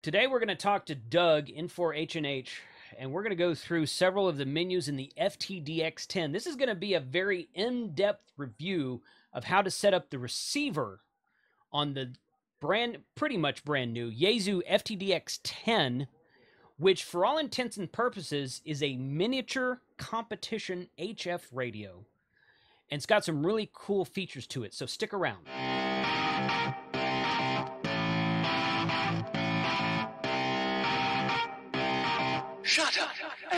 Today we're going to talk to Doug N4HNH and H, and we're going to go through several of the menus in the FTDX10. This is going to be a very in-depth review of how to set up the receiver on the brand pretty much brand new Yaesu FTDX10 which for all intents and purposes is a miniature competition HF radio. And it's got some really cool features to it, so stick around.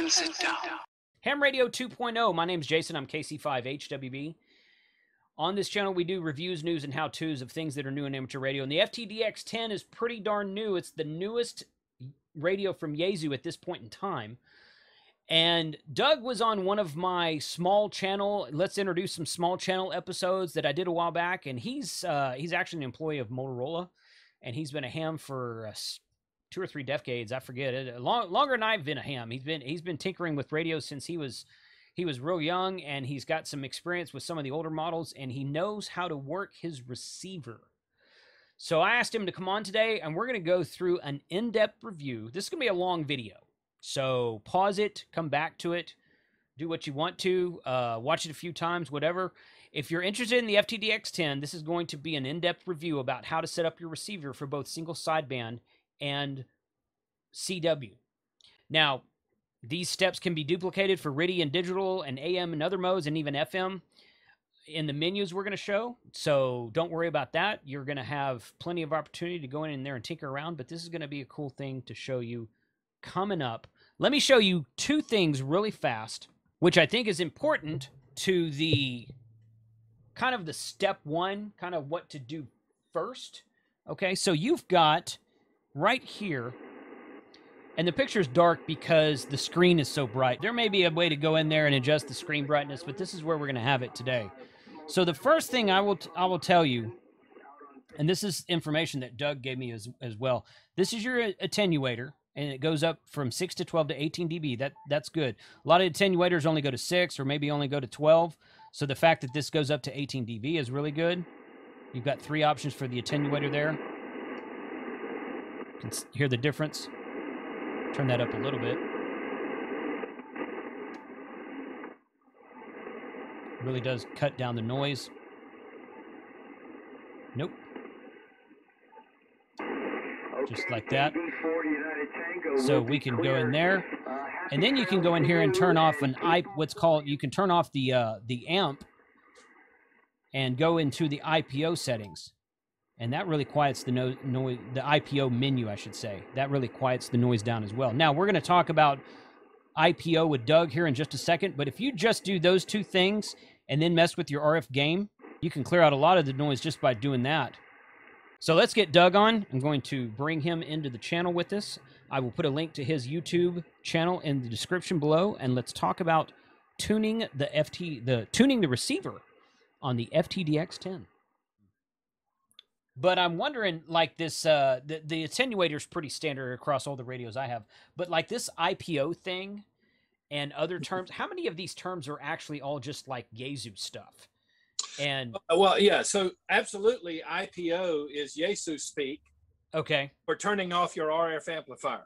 And sit down. Ham Radio 2.0. My name's Jason. I'm KC5HWB. On this channel, we do reviews, news, and how to's of things that are new in amateur radio. And the FTDX 10 is pretty darn new. It's the newest radio from Yaesu at this point in time. And Doug was on one of my small channel. Let's introduce some small channel episodes that I did a while back. And he's uh, he's actually an employee of Motorola, and he's been a ham for uh, two or three decades. I forget it. Long, longer than I've been a ham. He's been he's been tinkering with radios since he was he was real young, and he's got some experience with some of the older models, and he knows how to work his receiver. So I asked him to come on today, and we're going to go through an in-depth review. This is going to be a long video, so pause it, come back to it, do what you want to, uh, watch it a few times, whatever. If you're interested in the FTDX10, this is going to be an in-depth review about how to set up your receiver for both single sideband and CW. Now, these steps can be duplicated for RTTY and digital and AM and other modes and even FM in the menus we're going to show. So don't worry about that. You're going to have plenty of opportunity to go in there and tinker around, but this is going to be a cool thing to show you coming up. Let me show you two things really fast, which I think is important to the kind of the step one, kind of what to do first. Okay, so you've got right here. And the picture is dark because the screen is so bright. There may be a way to go in there and adjust the screen brightness, but this is where we're going to have it today. So the first thing I will t- I will tell you, and this is information that Doug gave me as as well. This is your attenuator, and it goes up from six to twelve to eighteen dB. That that's good. A lot of attenuators only go to six or maybe only go to twelve. So the fact that this goes up to eighteen dB is really good. You've got three options for the attenuator there. You can hear the difference. Turn that up a little bit. Really does cut down the noise. Nope. Just like that. So we can go in there, and then you can go in here and turn off an IP, What's called you can turn off the uh, the amp, and go into the IPO settings and that really quiets the no, noise the IPO menu I should say. That really quiets the noise down as well. Now we're going to talk about IPO with Doug here in just a second but if you just do those two things and then mess with your RF gain you can clear out a lot of the noise just by doing that. So let's get Doug on. I'm going to bring him into the channel with us. I will put a link to his YouTube channel in the description below and let's talk about tuning the FT the tuning the receiver on the FTDX 10 but I'm wondering, like this, uh, the the attenuator is pretty standard across all the radios I have. But like this IPO thing, and other Mm-hmm. terms, how many of these terms are actually all just like Yaesu stuff? And Uh, Well, yeah. So absolutely, IPO is Yaesu speak okay, for turning off your RF amplifier.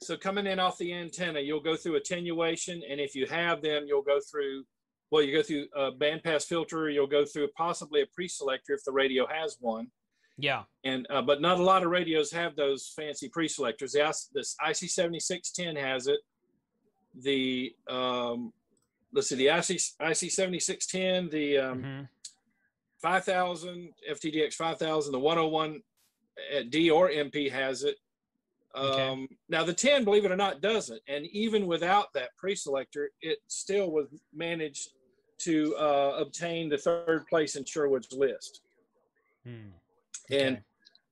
So coming in off the antenna, you'll go through attenuation, and if you have them, you'll go through. Well, you go through a bandpass filter. You'll go through possibly a pre-selector if the radio has one, yeah, and uh, but not a lot of radios have those fancy pre-selectors. The, this IC seventy six ten has it. The um, let's see, the IC IC seventy six ten, the um, mhm, 5000 FTDX 5000 the 101 at D or MP has it Okay. um, now the 10 believe it or not doesn't and even without that pre-selector it still was managed to uh, obtain the third place in Sherwood's list hmm, and okay.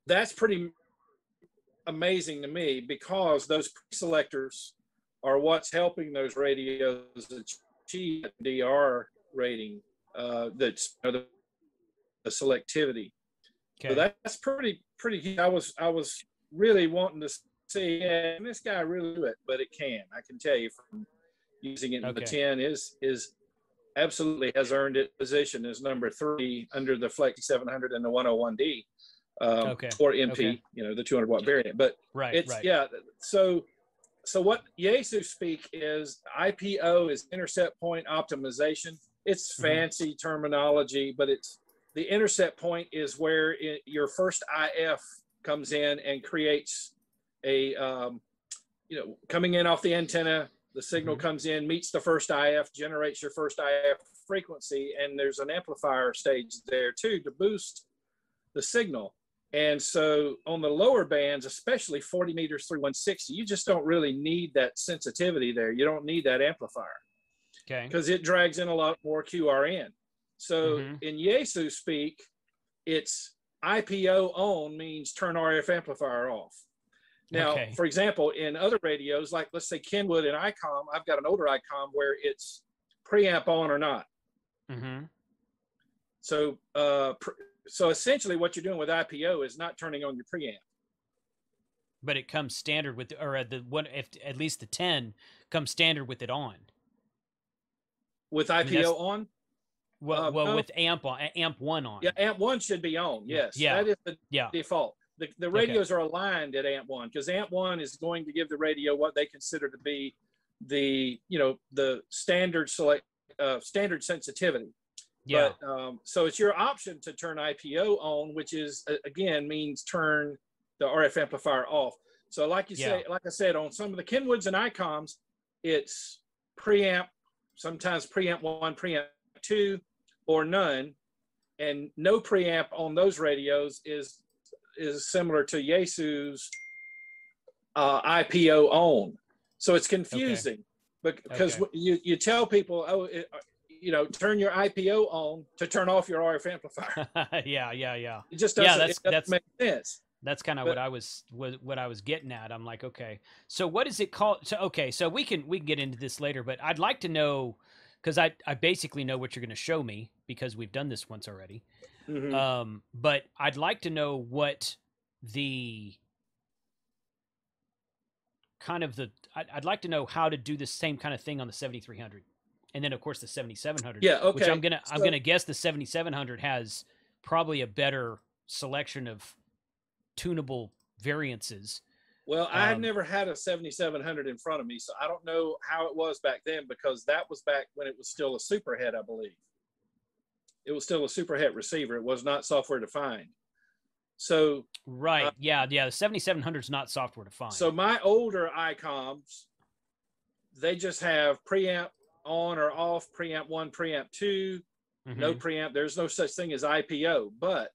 that's pretty amazing to me because those pre-selectors are what's helping those radios achieve that DR rating uh, that's you know, the, the selectivity. okay. So that's pretty pretty. I was I was really wanting to see, yeah, and this guy really do it, but it can. I can tell you from using it in the ten is is absolutely has earned its position as number three under the Flex 700 and the 101D um, Okay, or MP, okay. you know, the 200 watt variant. But Right. it's right. yeah. So so what Yaesu speak is IPO is intercept point optimization. It's Mhm. fancy terminology, but it's the intercept point is where it, your first IF comes in and creates a um, you know coming in off the antenna. The signal Mhm. comes in, meets the first IF, generates your first IF frequency, and there's an amplifier stage there too to boost the signal. And so on the lower bands, especially 40 meters through 160, you just don't really need that sensitivity there. You don't need that amplifier Okay. because it drags in a lot more QRN. So Mhm. in Yaesu speak, it's IPO on means turn RF amplifier off. Now, Okay. for example, in other radios, like let's say Kenwood and ICOM, I've got an older ICOM where it's preamp on or not. Mm-hmm. So, uh, pr- so essentially, what you're doing with IPO is not turning on your preamp. But it comes standard with, or the one, if at least the ten comes standard with it on. With mean, that's- IPO on, Well, Uh, well, no. with amp on, amp one on. yeah, amp one should be on. Yes, Yeah. that is the Yeah. default. The, the Okay. radios are aligned at amp one because amp one is going to give the radio what they consider to be the you know the standard select uh, standard sensitivity. Yeah. But um, so it's your option to turn IPO on, which is again means turn the RF amplifier off. So like you say, like I said, on some of the Kenwoods and ICOMs, it's preamp, sometimes preamp one, preamp two, or none, and no preamp on those radios is is similar to Yaesu's uh, IPO on. So it's confusing, but because Okay. you you tell people, oh, it, uh, you know, turn your IPO on to turn off your RF amplifier. yeah. Yeah. Yeah. It just doesn't, yeah, that's- doesn't that's- make sense. That's kind of what I was what, what I was getting at. I'm like, okay, so what is it called? So okay, so we can we can get into this later, but I'd like to know because I I basically know what you're going to show me because we've done this once already. Mhm. Um, but I'd like to know what the kind of the I'd, I'd like to know how to do the same kind of thing on the 7300, and then of course the 7700. yeah, okay. Which I'm gonna I'm gonna guess the 7700 has probably a better selection of tunable variances. Well, I had Um, never had a 7700 in front of me, so I don't know how it was back then because that was back when it was still a superhet, I believe. It was still a superhet receiver. It was not software defined. So, Right. Uh, yeah. Yeah. The 7700 is not software defined. so my older ICOMs, they just have preamp on or off, preamp one, preamp 2 no Mhm. preamp. There's no such thing as IPO, but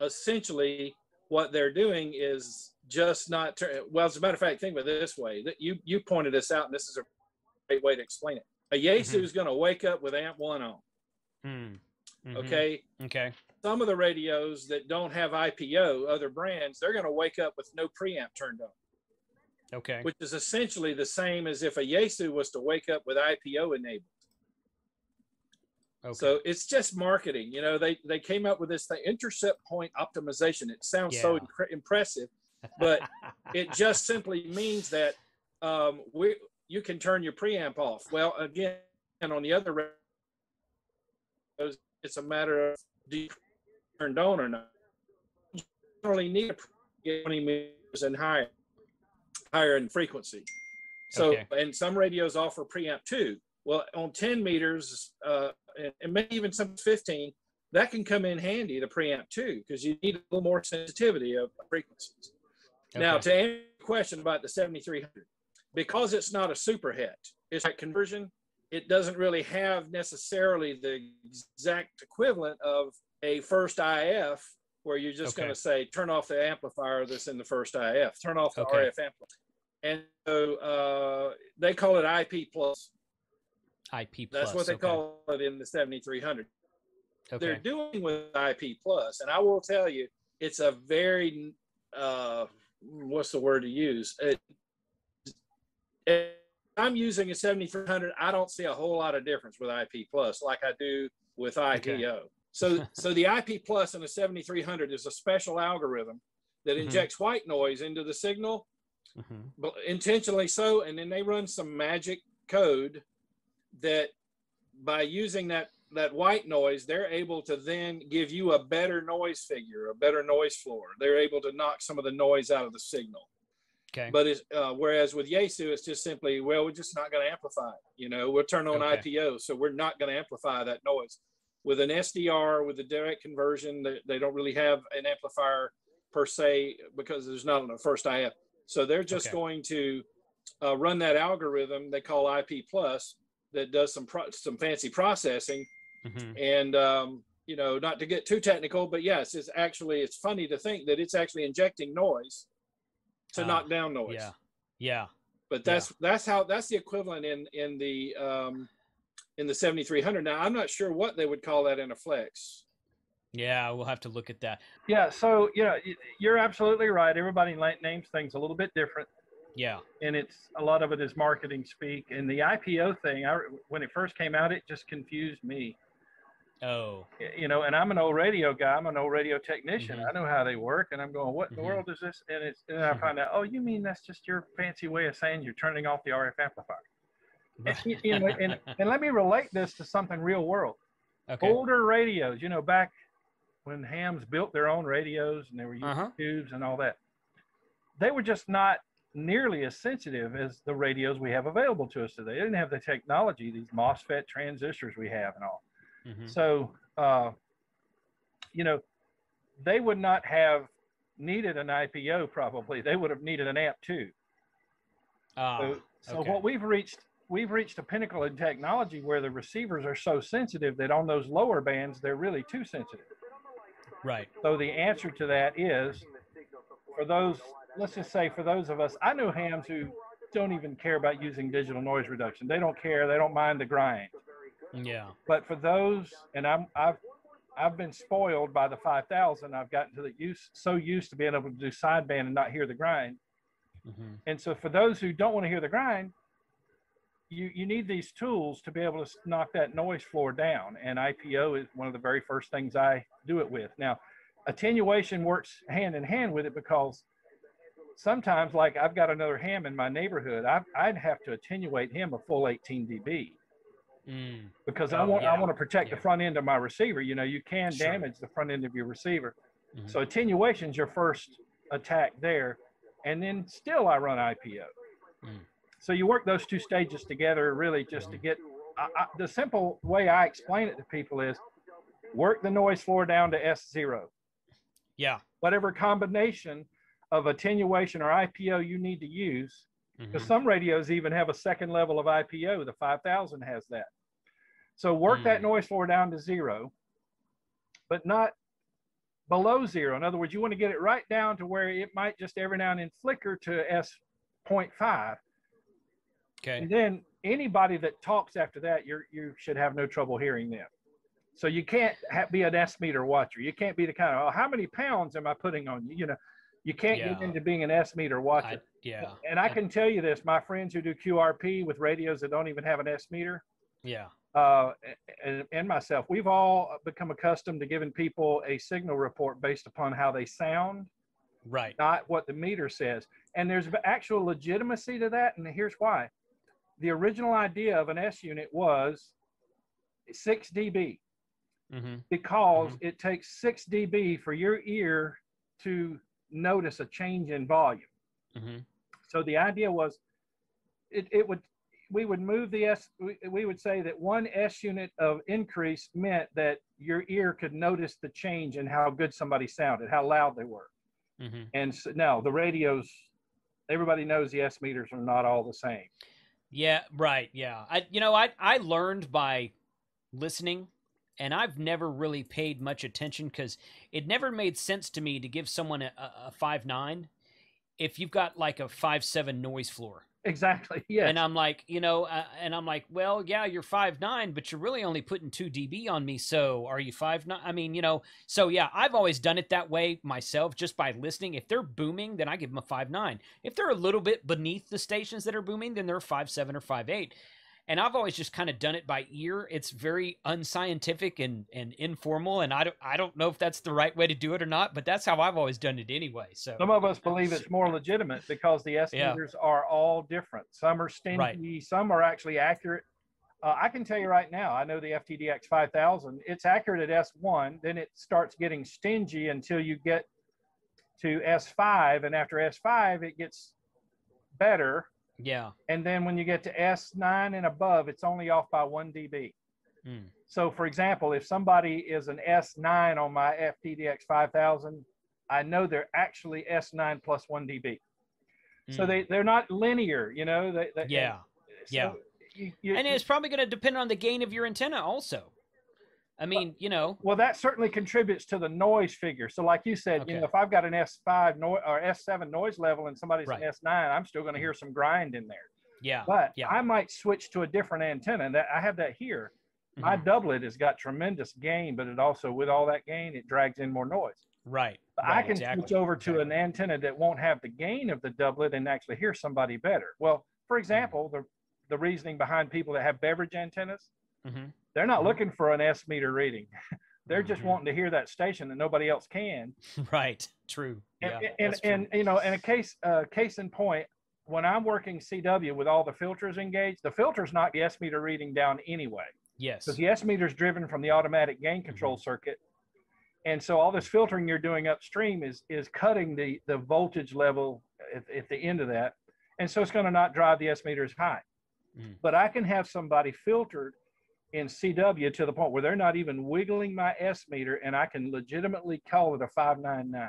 essentially what they're doing is just not. Tur- well, as a matter of fact, think about it this way: that you you pointed this out, and this is a great way to explain it. A Yaesu Mhm. is going to wake up with amp one on. Mm. Mhm. Okay. Okay. Some of the radios that don't have IPO, other brands, they're going to wake up with no preamp turned on, Okay. which is essentially the same as if a Yaesu was to wake up with IPO enabled. Okay. So it's just marketing. You know, they they came up with this thing, intercept point optimization. It sounds so Yeah. incre- impressive, but it just simply means that um, we you can turn your preamp off. Well, again, and on the other radios, it's a matter of do you turned on or not. You generally need to get 20 meters and higher, higher in frequency. So, Okay. and some radios offer preamp too. Well, on 10 meters, uh, and, and maybe even some 15, that can come in handy the preamp too, because you need a little more sensitivity of frequencies. Now, to answer your question about the 7300, because it's not a superhet, it's a conversion. It doesn't really have necessarily the exact equivalent of a first IF, where you're just Okay. going to say, turn off the amplifier that's in the first IF, turn off the Okay. RF amplifier. And so uh, they call it IP plus. IP plus. That's what they okay. call it in the 7300 they're doing with IP plus, and I will tell you, it's a very uh, what's the word to use? It, if I'm using a 7300. I don't see a whole lot of difference with IP plus, like I do with IPO. So, so the IP and in a 7300 is a special algorithm that Mhm. injects white noise into the signal Mhm. but intentionally so and then they run some magic code that by using that that white noise, they're able to then give you a better noise figure, a better noise floor. They're able to knock some of the noise out of the signal. Okay. But it's, uh, whereas with Yaesu, it's just simply, well, we're just not going to amplify it. You know, we'll turn on Okay. IPO, so we're not going to amplify that noise. With an SDR, with a direct conversion, they, they don't really have an amplifier per se because there's not the first IF. So they're just Okay. going to uh, run that algorithm they call IP plus that does some pro- some fancy processing Mhm. and um, you know not to get too technical but yes it's actually it's funny to think that it's actually injecting noise to Ah, knock down noise Yeah. Yeah. but that's that's how that's the equivalent in in the um in the 7300 now i'm not sure what they would call that in a flex Yeah. We'll have to look at that. Yeah, so yeah, you're absolutely right. Everybody names things a little bit different, Yeah. and it's a lot of it is marketing speak. And the IPO thing, I, when it first came out, it just confused me. Oh. You know, and I'm an old radio guy. I'm an old radio technician. Mhm. I know how they work, and I'm going, what in the world is this? And it's and I find out, oh, you mean that's just your fancy way of saying you're turning off the RF amplifier. And, you know, and, and let me relate this to something real world. okay. older radios, you know, back when hams built their own radios and they were using Uh-huh. tubes and all that, they were just not nearly as sensitive as the radios we have available to us today. They didn't have the technology, these MOSFET transistors we have and all. Mhm. So, uh, you know, they would not have needed an IPO probably. They would have needed an amp too. Ah. So, so okay. what we've reached, we've reached a pinnacle in technology where the receivers are so sensitive that on those lower bands, they're really too sensitive. right. So the answer to that is for those, let's just say for those of us, I know hams who don't even care about using digital noise reduction. They don't care. They don't mind the grind. Yeah. But for those, and I'm, I've, I've been spoiled by the 5000. I've gotten to the use, so used to being able to do sideband and not hear the grind. hmm And so for those who don't want to hear the grind, you, you need these tools to be able to knock that noise floor down. And IPO is one of the very first things I do it with. Now, attenuation works hand in hand with it because sometimes, like I've got another ham in my neighborhood, I, I'd have to attenuate him a full 18 dB Mm. because I Oh, want I want to protect yeah. the front end of my receiver. You know, you can Sure. damage the front end of your receiver. Mhm. So attenuation's your first attack there, and then still I run IPO. Mm. So you work those two stages together, really, just to get. I, I, the simple way I explain it to people is, work the noise floor down to S zero. Yeah. Whatever combination of attenuation or IPO you need to use, because Mhm. some radios even have a second level of IPO. The 5000 has that. So work that Mm. noise floor down to zero, but not below zero. In other words, you want to get it right down to where it might just every now and then flicker to S.5. Okay. And then anybody that talks after that, you you should have no trouble hearing them. So you can't ha- be an S meter watcher. You can't be the kind of, oh, how many pounds am I putting on you? You know, you can't get into being an S meter watcher. I, yeah. And I can tell you this, my friends who do QRP with radios that don't even have an S meter, Yeah. Uh, and, and myself, we've all become accustomed to giving people a signal report based upon how they sound, Right. not what the meter says. And there's actual legitimacy to that, and here's why. The original idea of an S unit was 6 dB hmm because it takes 6 dB for your ear to notice a change in volume. hmm So the idea was it, it would we would move the S we, we would say that one S unit of increase meant that your ear could notice the change in how good somebody sounded, how loud they were. hmm And so, now the radios, everybody knows the S meters are not all the same. Yeah, right. Yeah. I you know, I I learned by listening and I've never really paid much attention cuz it never made sense to me to give someone a, a, a 5.9 if you've got like a five seven noise floor. Exactly. Yeah. And I'm like, you know, uh, and I'm like, well, yeah, you're five nine, but you're really only putting two dB on me. So are you five nine? I mean, you know, so yeah, I've always done it that way myself, just by listening. If they're booming, then I give them a five nine. If they're a little bit beneath the stations that are booming, then they're five seven or five eight. And I've always just kind of done it by ear. It's very unscientific and, and informal, and I don't I don't know if that's the right way to do it or not, but that's how I've always done it anyway. So Some of us believe it's more legitimate because the S meters Yeah. are all different. Some are stingy, some are actually accurate. Uh, I can tell you right now, I know the FTDX 5000, it's accurate at S1, then it starts getting stingy until you get to S5. And after S5, it gets better. Yeah. And then when you get to S9 and above, it's only off by 1 dB. Mm. So, for example, if somebody is an S9 on my FTDX 5000, I know they're actually S9 plus 1 dB. So Mm. they, they're not linear, you know? They, they, Yeah. so yeah. you- you- And it's probably going to depend on the gain of your antenna also. I mean, you know, well, that certainly contributes to the noise figure. So, like you said, you know, if I've got an S5 noise or S7 noise level and somebody's Right. an S9, I'm still going to hear some grind in there. yeah. But yeah. I might switch to a different antenna. And that I have that here. My Mhm. doublet has got tremendous gain, but it also, with all that gain, it drags in more noise. Right. But right, I can exactly, switch over to exactly. an antenna that won't have the gain of the doublet and actually hear somebody better. Well, for Mm. example, the the reasoning behind people that have beverage antennas, Mhm. They're not Mhm. looking for an S meter reading. they're just Mhm. wanting to hear that station that nobody else can. Right. True. And yeah. and, true. and you know, and a case uh, case in point, when I'm working CW with all the filters engaged, the filters knock the S meter reading down anyway. yes. because the S meter is driven from the automatic gain control circuit. And so all this filtering you're doing upstream is is cutting the the voltage level at, at the end of that. And so it's going to not drive the S meter as high. Mm. But I can have somebody filtered in CW to the point where they're not even wiggling my S meter and I can legitimately call it a 599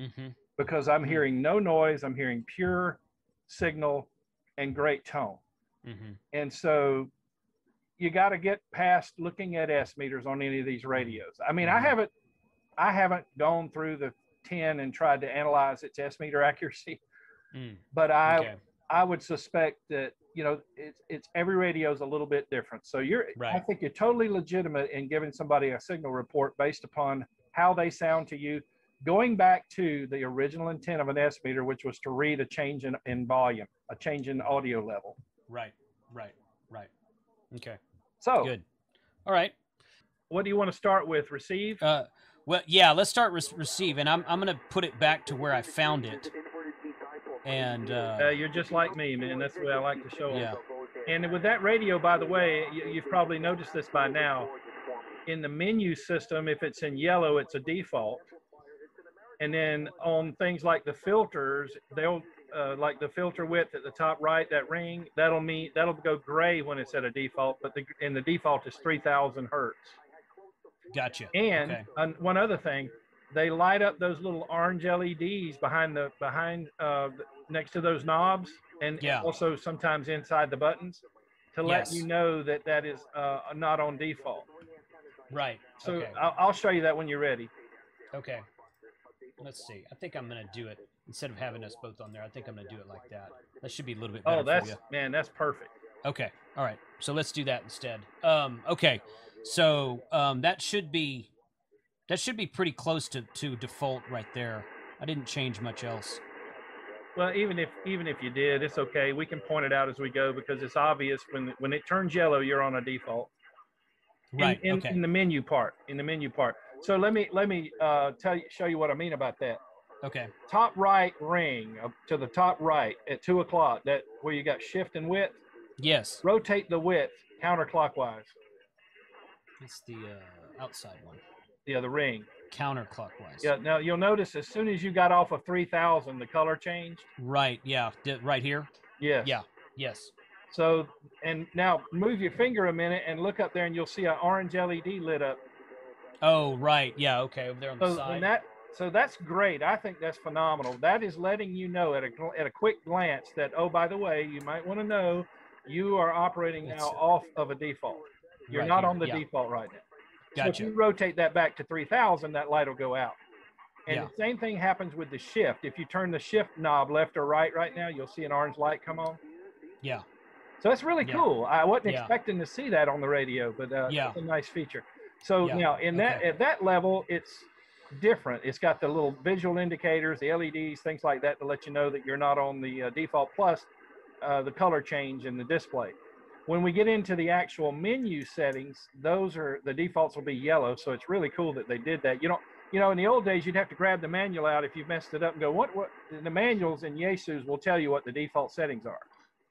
hmm because I'm hearing no noise, I'm hearing pure signal and great tone. hmm And so you got to get past looking at S meters on any of these radios. I mean, I Mhm. haven't I haven't gone through the 10 and tried to analyze its S meter accuracy, Mm. but I Okay. I would suspect that, you know, it's it's every radio is a little bit different. So you're I think you're totally legitimate in giving somebody a signal report based upon how they sound to you. Going back to the original intent of an S meter, which was to read a change in, in volume, a change in audio level. Right. Right. Right. Okay. So Good. All right. what do you want to start with? Receive? Uh, well, yeah. Let's start re- receive, and I'm I'm gonna put it back to where I found it. And uh, Uh, you're just like me, man. That's the way I like to show 'em. yeah. And with that radio, by the way, you, you've probably noticed this by now. In the menu system, if it's in yellow, it's a default. And then on things like the filters, they'll uh, like the filter width at the top right, that ring, that'll mean that'll go gray when it's at a default, but the and the default is 3,000 hertz. Gotcha. And Okay. one other thing, they light up those little orange LEDs behind the behind uh, next to those knobs, and Yeah. also sometimes inside the buttons, to let Yes. you know that that is uh, not on default. Right. So okay. I'll, I'll show you that when you're ready. Okay. Let's see. I think I'm gonna do it instead of having us both on there. I think I'm gonna do it like that. That should be a little bit better Oh, that's man, that's perfect. Okay. All right. So let's do that instead. Um, okay. So um, that should be that should be pretty close to, to default right there. I didn't change much else. Well, even if even if you did, it's okay. We can point it out as we go because it's obvious when when it turns yellow, you're on a default. in- Right. in, okay. in the menu part in the menu part so let me let me uh, tell you show you what i mean about that okay. top right ring up to the top right at two o'clock that where you got shift and width Yes. rotate the width counterclockwise It's the uh, outside one. yeah the ring Counterclockwise. yeah now you'll notice as soon as you got off of 3000 the color changed Right. Yeah. D- right here. yes Yeah. Yes. so and now move your finger a minute and look up there and you'll see an orange led lit up Oh, right. Yeah. Okay. Over there on the So side. and that so that's great. I think that's phenomenal. That is letting you know at a at a quick glance that oh by the way, you might want to know you are operating now off of a default. You're Right not here, on the yeah. default right now. So if you rotate that back to 3000, that light will go out. And Yeah. the same thing happens with the shift. If you turn the shift knob left or right right now, you'll see an orange light come on. Yeah. So that's really Yeah. cool. I wasn't Yeah. expecting to see that on the radio, but uh, Yeah. it's a nice feature. So Yeah. now in that Okay. at that level, it's different. It's got the little visual indicators, the LEDs, things like that to let you know that you're not on the uh, default. Plus, uh, the color change in the display. When we get into the actual menu settings, those are the defaults will be yellow. So it's really cool that they did that. You don't, you know, in the old days, you'd have to grab the manual out if you messed it up and go, what, what? The manuals and Yaesus will tell you what the default settings are.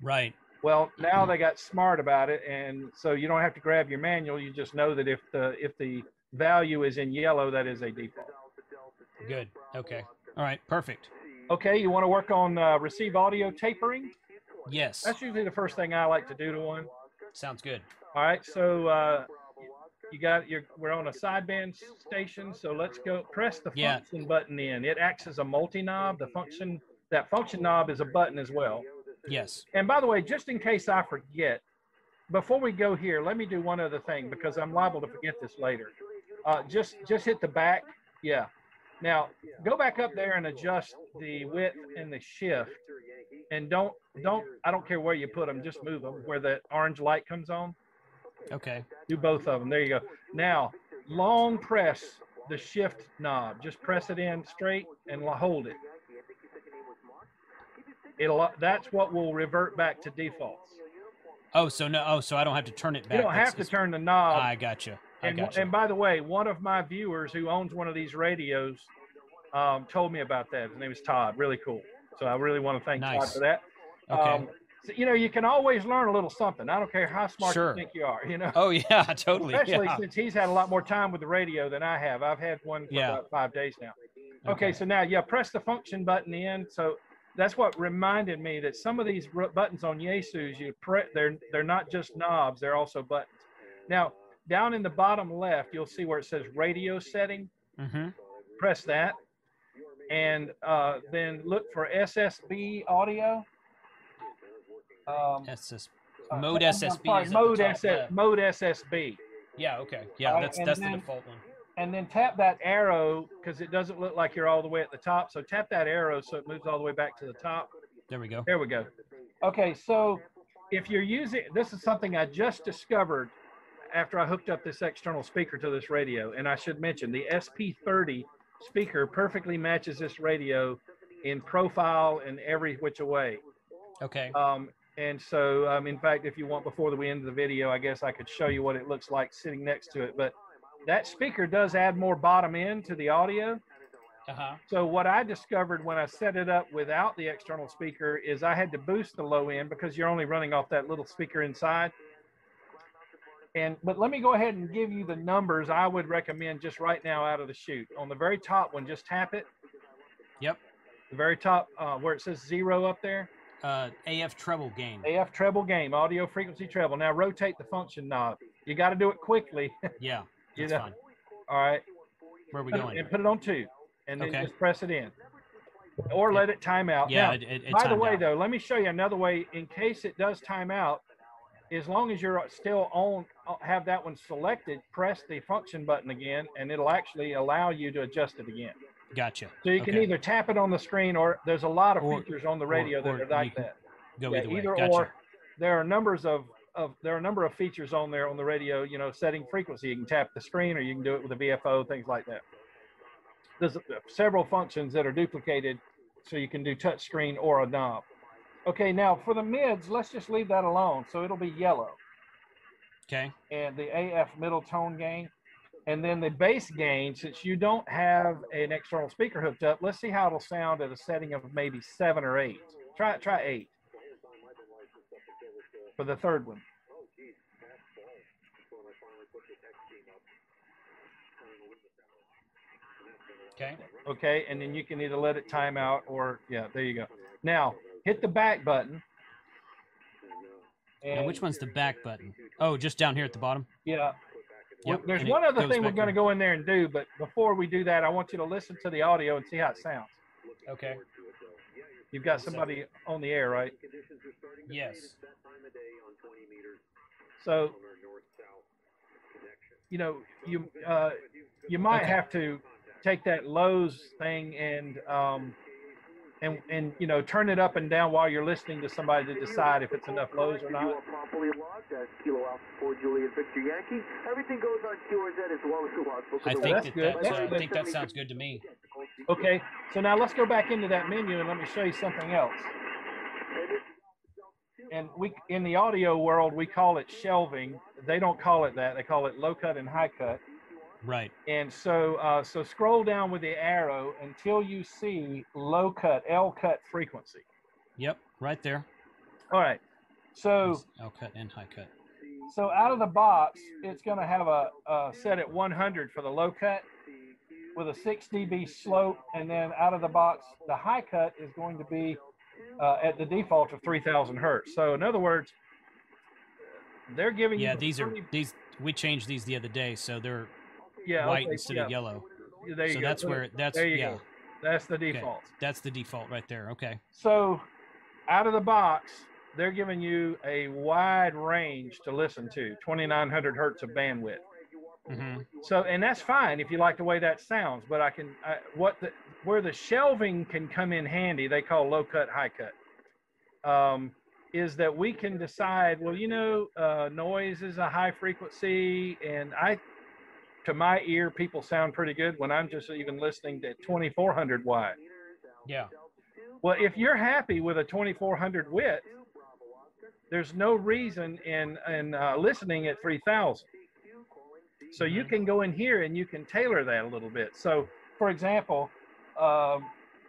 Right. Well, now they got smart about it, and so you don't have to grab your manual. You just know that if the if the value is in yellow, that is a default. Good. Okay. All right. Perfect. Okay, you want to work on uh, receive audio tapering? Yes. That's usually the first thing I like to do to one. Sounds good. All right, so uh, you got your we're on a sideband station, so let's go press the Yeah. function button in. It acts as a multi knob. The function that function knob is a button as well. Yes. And by the way, just in case I forget, before we go here, let me do one other thing because I'm liable to forget this later. Uh, just just hit the back. Yeah. Now go back up there and adjust the width and the shift. And don't don't I don't care where you put them, just move them where the orange light comes on. Okay. Do both of them. There you go. Now long press the shift knob. Just press it in straight and hold it. It'll that's what will revert back to defaults. Oh, so no. Oh, so I don't have to turn it back. You don't It's- have to turn the knob. I gotcha. I and, gotcha. and by the way, one of my viewers who owns one of these radios um, told me about that. His name is Todd. Really cool. So I really want to thank Nice. for that. okay. Um, so, you know, you can always learn a little something. I don't care how smart Sure. you think you are. You know, oh yeah, totally. especially yeah. since he's had a lot more time with the radio than I have. I've had one for Yeah. about five days now. Okay, so now yeah, press the function button in. So that's what reminded me that some of these buttons on Yaesus, you pre- they're they're not just knobs; they're also buttons. Now down in the bottom left, you'll see where it says radio setting. Mm-hmm. Press that, and uh, then look for SSB audio. Um, SS mode SSB sorry, mode SS left. mode SSB. Yeah. Okay. Yeah. That's that's then- the default one. and then tap that arrow because it doesn't look like you're all the way at the top. So tap that arrow so it moves all the way back to the top. There we go. There we go. Okay, so if you're using this is something I just discovered after I hooked up this external speaker to this radio, and I should mention the SP30 speaker perfectly matches this radio in profile and every which way. Okay. Um, and so, um, in fact, if you want before the end of the video, I guess I could show you what it looks like sitting next to it. But that speaker does add more bottom end to the audio. Uh huh. So what I discovered when I set it up without the external speaker is I had to boost the low end because you're only running off that little speaker inside. And but let me go ahead and give you the numbers I would recommend just right now out of the chute. On the very top one, just tap it. Yep. The very top uh, where it says zero up there. Uh, AF treble gain. AF treble gain, audio frequency treble. Now rotate the function knob. You got to do it quickly. Yeah. You know, fine. All right. Where are we Put it- going? and put it on two, and then Okay. just press it in, or let it time out. Yeah. Now, it, it, by the way, out. though, let me show you another way in case it does time out. As long as you're still on, have that one selected, press the function button again, and it'll actually allow you to adjust it again. Gotcha. So you can Okay. either tap it on the screen, or there's a lot of Or- features on the radio or that are like that. Go Yeah, either way. either Gotcha. or. There are numbers of, of there are a number of features on there on the radio. You know, setting frequency. You can tap the screen, or you can do it with a VFO, things like that. There's uh, several functions that are duplicated, so you can do touch screen or a knob. Okay, now for the mids, let's just leave that alone. So it'll be yellow, Okay. and the AF middle tone gain, and then the bass gain. Since you don't have an external speaker hooked up, let's see how it'll sound at a setting of maybe seven or eight. Try try eight for the third one. Okay. Okay, and then you can either let it time out or yeah, there you go. Now hit the back button. Now, which one's the back button? Oh, just down here at the bottom. Yeah. Well, Yep, there's and one other thing we're going to go in there and do, but before we do that, I want you to listen to the audio and see how it sounds. Okay. You've got somebody on the air, right? Yes. So, you know, you uh, you might Okay. have to take that lows thing and um, and and you know turn it up and down while you're listening to somebody to decide if it's enough lows or You not. are properly logged. That's Kilo Alpha 4 Juliet Victor Yankee. Everything goes on QRZ as well as the logbook. I think that's that good. that's, That's uh, I think that sounds good to me. Okay, so now let's go back into that menu and let me show you something else. And we in the audio world we call it shelving. They don't call it that. They call it low cut and high cut. Right. And so uh, so scroll down with the arrow until you see low cut L cut frequency. Yep. Right there. All right. So L cut and high cut. so out of the box, it's going to have a, a set at 100 for the low cut with a 6 dB slope, and then out of the box, the high cut is going to be uh, at the default of 3,000 hertz. So in other words, they're giving you. Yeah, these are these. We changed these the other day, so they're yeah, white okay, instead yeah, of yellow. There you So go. that's where that's there you yeah. go. That's the default. That's the default right there. Okay. So, out of the box, they're giving you a wide range to listen to 2900 hertz of bandwidth. hmm So, and that's fine if you like the way that sounds, but I can, I, what the, where the shelving can come in handy, they call low cut, high cut, um, is that we can decide, well, you know, uh, noise is a high frequency, and I, to my ear, people sound pretty good when I'm just even listening to 2400 wide. Yeah. Well, if you're happy with a 2400 width, there's no reason in in uh, listening at 3000. So you Mhm. can go in here and you can tailor that a little bit. So, for example, um,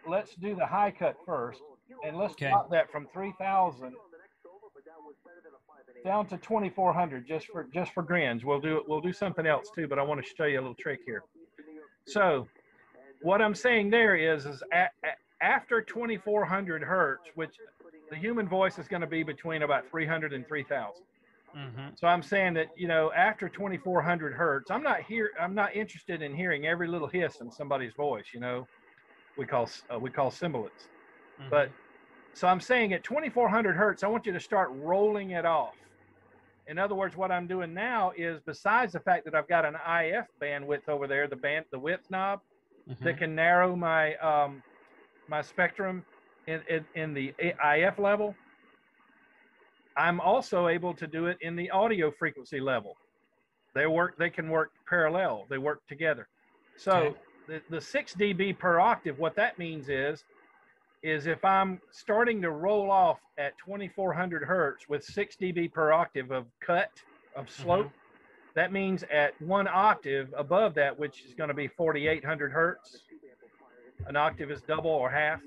let's do the high cut first, and let's Okay. drop that from 3000 down to 2400 just for just for grins. We'll do we'll do something else too, but I want to show you a little trick here. So, what I'm saying there is is after 2400 hertz, which the human voice is going to be between about 300 and 3000. hmm So I'm saying that you know after 2400 hertz, I'm not here. I'm not interested in hearing every little hiss in somebody's voice. You know, we call uh, we call sibilants. Mm-hmm. But so I'm saying at 2400 hertz, I want you to start rolling it off. In other words, what I'm doing now is besides the fact that I've got an IF bandwidth over there, the band, the width knob Mhm. that can narrow my um, my spectrum in, in, in the IF level. I'm also able to do it in the audio frequency level. They work. They can work parallel. They work together. So Okay. the, the six dB per octave. What that means is, is if I'm starting to roll off at 2400 hertz with six dB per octave of cut of slope, that means at one octave above that, which is going to be 4800 hertz. An octave is double or half.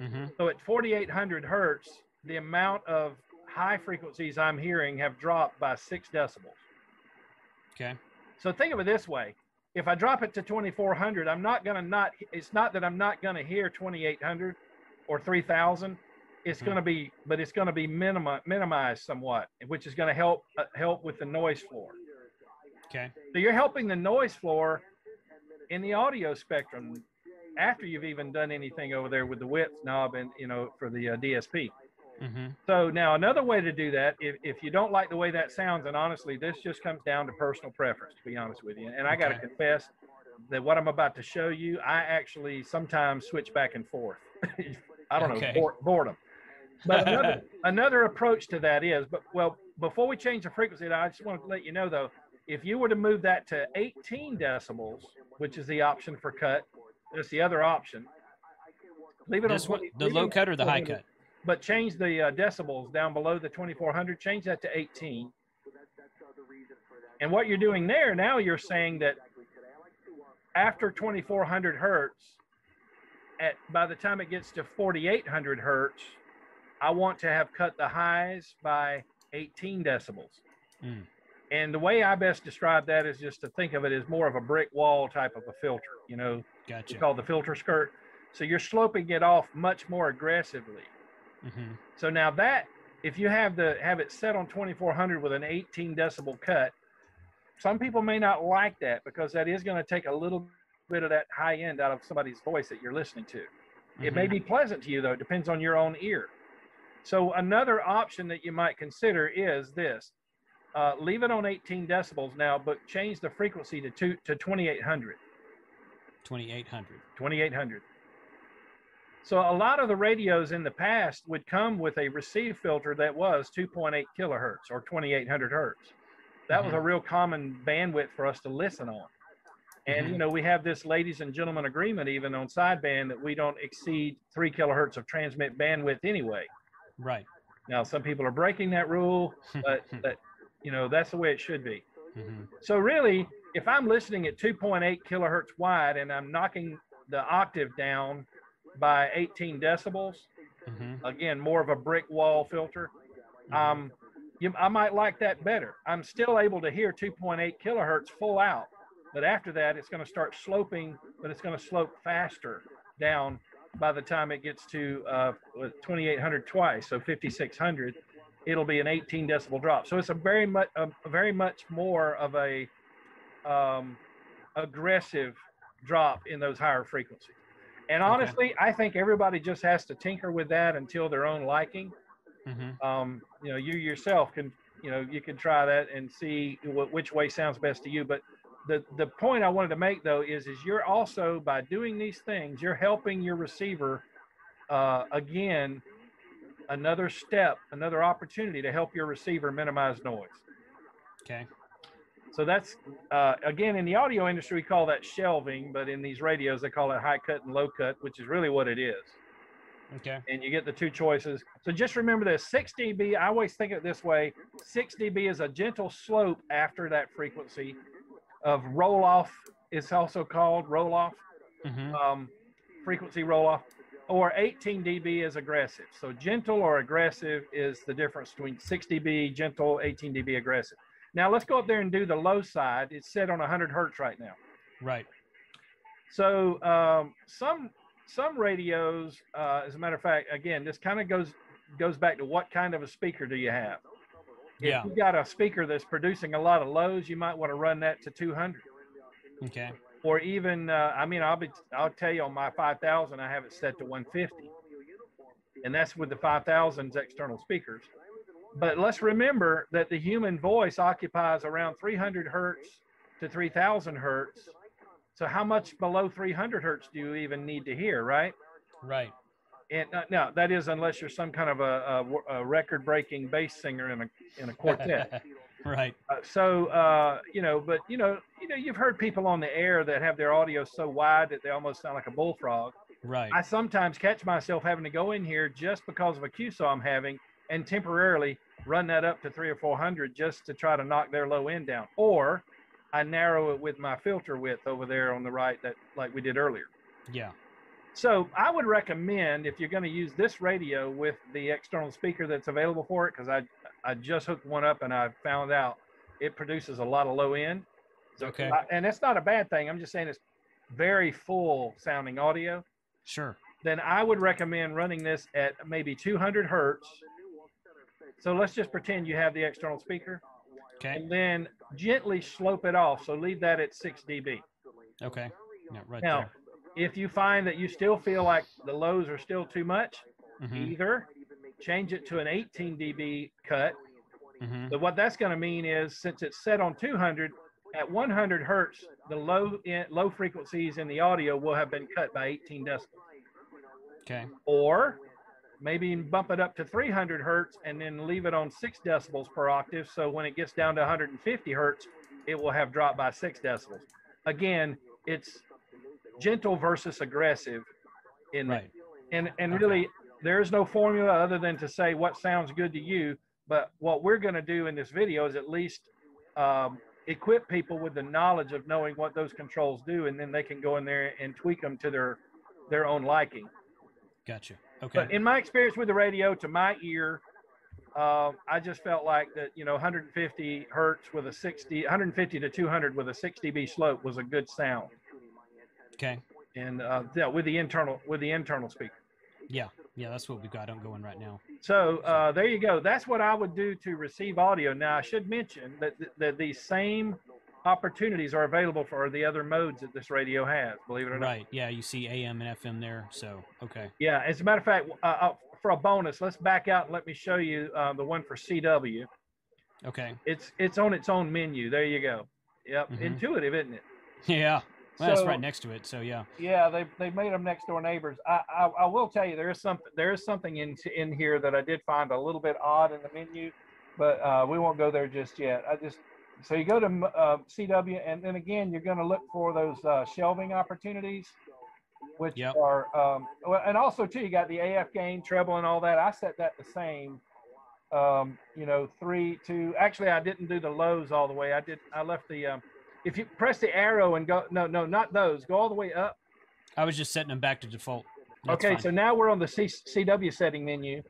hmm So at 4800 hertz, the amount of high frequencies I'm hearing have dropped by six decibels. Okay. So think of it this way. If I drop it to 2400, I'm not going to not, it's not that I'm not going to hear 2800 or 3000. It's Mhm. going to be, but it's going to be minimi- minimized somewhat, which is going to help, uh, help with the noise floor. Okay. So you're helping the noise floor in the audio spectrum after you've even done anything over there with the width knob and, you know, for the uh, DSP. hmm So now another way to do that, if, if you don't like the way that sounds, and honestly, this just comes down to personal preference, to be honest with you. And I got to confess that what I'm about to show you, I actually sometimes switch back and forth. I don't Okay. know, bore- boredom. But another, another approach to that is, but well, before we change the frequency, I just want to let you know though, if you were to move that to 18 decibels, which is the option for cut, that's the other option. Leave it This on one, the low cut or the high cut? but change the uh, decibels down below the 2400 change that to 18 and what you're doing there now you're saying that after 2400 hertz at by the time it gets to 4800 hertz i want to have cut the highs by 18 decibels Mm. and the way i best describe that is just to think of it as more of a brick wall type of a filter you know Gotcha. called the filter skirt so you're sloping it off much more aggressively hmm so now that if you have the have it set on 2400 with an 18 decibel cut, some people may not like that because that is going to take a little bit of that high end out of somebody's voice that you're listening to. It may Mhm. be pleasant to you though, it depends on your own ear. So another option that you might consider is this. Uh, leave it on 18 decibels now, but change the frequency to two to 2800. 2800. 2800. So a lot of the radios in the past would come with a receive filter that was 2.8 kilohertz or 2800 hertz. That was a real common bandwidth for us to listen on. And Mhm. you know, we have this ladies and gentlemen agreement even on sideband that we don't exceed three kilohertz of transmit bandwidth anyway. Right. Now, some people are breaking that rule, but but you know that's the way it should be. hmm So really, if I'm listening at 2.8 kilohertz wide and I'm knocking the octave down by 18 decibels, hmm again, more of a brick wall filter, um, you, I might like that better. I'm still able to hear 2.8 kilohertz full out, but after that, it's going to start sloping, but it's going to slope faster down by the time it gets to uh, 2800 twice, so 5600. It'll be an 18 decibel drop. So it's a very much, a, very much more of a um, aggressive drop in those higher frequencies. And Okay. honestly, I think everybody just has to tinker with that until their own liking hmm um, you know, you yourself can, you know, you can try that and see wh- which way sounds best to you. But the the point I wanted to make though is, is you're also by doing these things, you're helping your receiver, uh, again, another step, another opportunity to help your receiver minimize noise. Okay. So that's uh, again in the audio industry we call that shelving, but in these radios they call it high cut and low cut, which is really what it is Okay. and you get the two choices. So just remember this 6 dB, I always think of it this way 6 dB is a gentle slope after that frequency of roll off, is also called roll off, hmm um, frequency roll off, or 18 dB is aggressive. So gentle or aggressive is the difference between 6 dB gentle, 18 dB aggressive. Now let's go up there and do the low side. It's set on 100 hertz right now. Right. So um, some some radios, uh, as a matter of fact, again, this kind of goes goes back to what kind of a speaker do you have? Yeah. If you got a speaker that's producing a lot of lows, you might want to run that to 200, Okay. or even uh, I mean, I'll be I'll tell you on my 5000, I have it set to 150, and that's with the 5000's external speakers. But let's remember that the human voice occupies around 300 hertz to 3000 hertz. So how much below 300 hertz do you even need to hear, right? Right. And uh, now that is unless you're some kind of a, a, a record-breaking bass singer in a in a quartet. right. uh, so uh, you know, but you know, you know, you've heard people on the air that have their audio so wide that they almost sound like a bullfrog. Right. I sometimes catch myself having to go in here just because of a QSO I'm having and temporarily run that up to three or four hundred just to try to knock their low end down, or I narrow it with my filter width over there on the right, that like we did earlier. yeah. So I would recommend if you're going to use this radio with the external speaker that's available for it, because I I just hooked one up and I found out it produces a lot of low end. So, Okay. I- and that's not a bad thing. I'm just saying it's very full sounding audio. Sure. Then I would recommend running this at maybe 200 hertz. So let's just pretend you have the external speaker, Okay. and then gently slope it off. So leave that at 6 dB. Okay. Yeah. Right Now, if you find that you still feel like the lows are still too much, there. hmm either change it to an 18 dB cut. hmm But what that's going to mean is since it's set on 200, at 100 hertz, the low in, low frequencies in the audio will have been cut by 18 decibels. Okay. Or maybe bump it up to 300 hertz and then leave it on 6 decibels per octave. So when it gets down to 150 hertz, it will have dropped by 6 decibels. Again, it's gentle versus aggressive in Right. and and Okay. really there is no formula other than to say what sounds good to you but what we're going to do in this video is at least um, equip people with the knowledge of knowing what those controls do and then they can go in there and tweak them to their their own liking Gotcha. Okay. but in my experience with the radio to my ear um, i just felt like that you know 150 hertz with a 60 150 to 200 with a 6 db slope was a good sound okay. and uh, yeah, with the internal with the internal speaker Yeah. Yeah. That's what we've got on going right now. So uh, there you go. That's what I would do to receive audio. Now I should mention that that these same opportunities are available for the other modes that this radio has. Believe it or not. Right. Yeah. You see AM and FM there. So okay. Yeah. As a matter of fact, uh, uh, for a bonus, let's back out and let me show you uh, the one for CW. Okay. It's it's on its own menu. There you go. Yep. Mhm. Intuitive, isn't it? Yeah. Well, that's right next to it. So yeah. Yeah, they they made them next door neighbors. I, I I will tell you there is something there is something in in here that I did find a little bit odd in the menu, but uh, we won't go there just yet. I just so you go to uh, CW and then again you're going to look for those uh, shelving opportunities, which Yep. are um, and also too you got the AF gain treble and all that. I set that the same. Um, you know, three, two. Actually, I didn't do the lows all the way. I did. I left the. Um, if you press the arrow and go, no, no, not those. Go all the way up I was just setting them back to default. That's okay, fine. so now we're on the C- CW setting menu.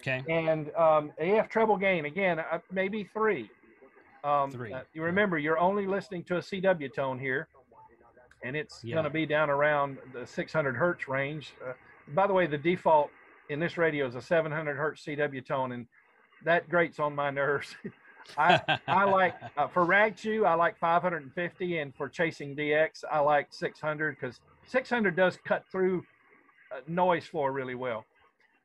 Okay. and um, AF treble gain again, uh, maybe three. Um, Three. uh, you remember, you're only listening to a CW tone here, and it's Yeah. going to be down around the 600 hertz range. Uh, by the way, the default in this radio is a 700 hertz CW tone, and that grates on my nerves. I I like uh, for Ragchew, I like 550, and for Chasing DX, I like 600 because 600 does cut through uh, noise floor really well.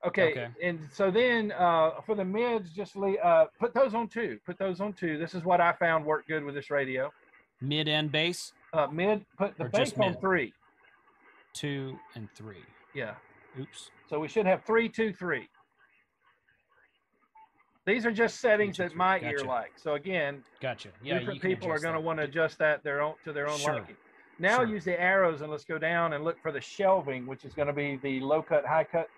Okay, Okay. and so then uh, for the mids, just le- uh, put those on two. Put those on two. This is what I found worked good with this radio. mid and bass, Uh, mid, put the Or bass on three. two and three. Yeah. Oops. So we should have three, two, three. These are just settings that my ear likes. So again, Gotcha. Yeah. different you people are going to want to adjust that their own to their own Sure. liking. Now Sure. use the arrows and let's go down and look for the shelving, which is going to be the low cut, high cut.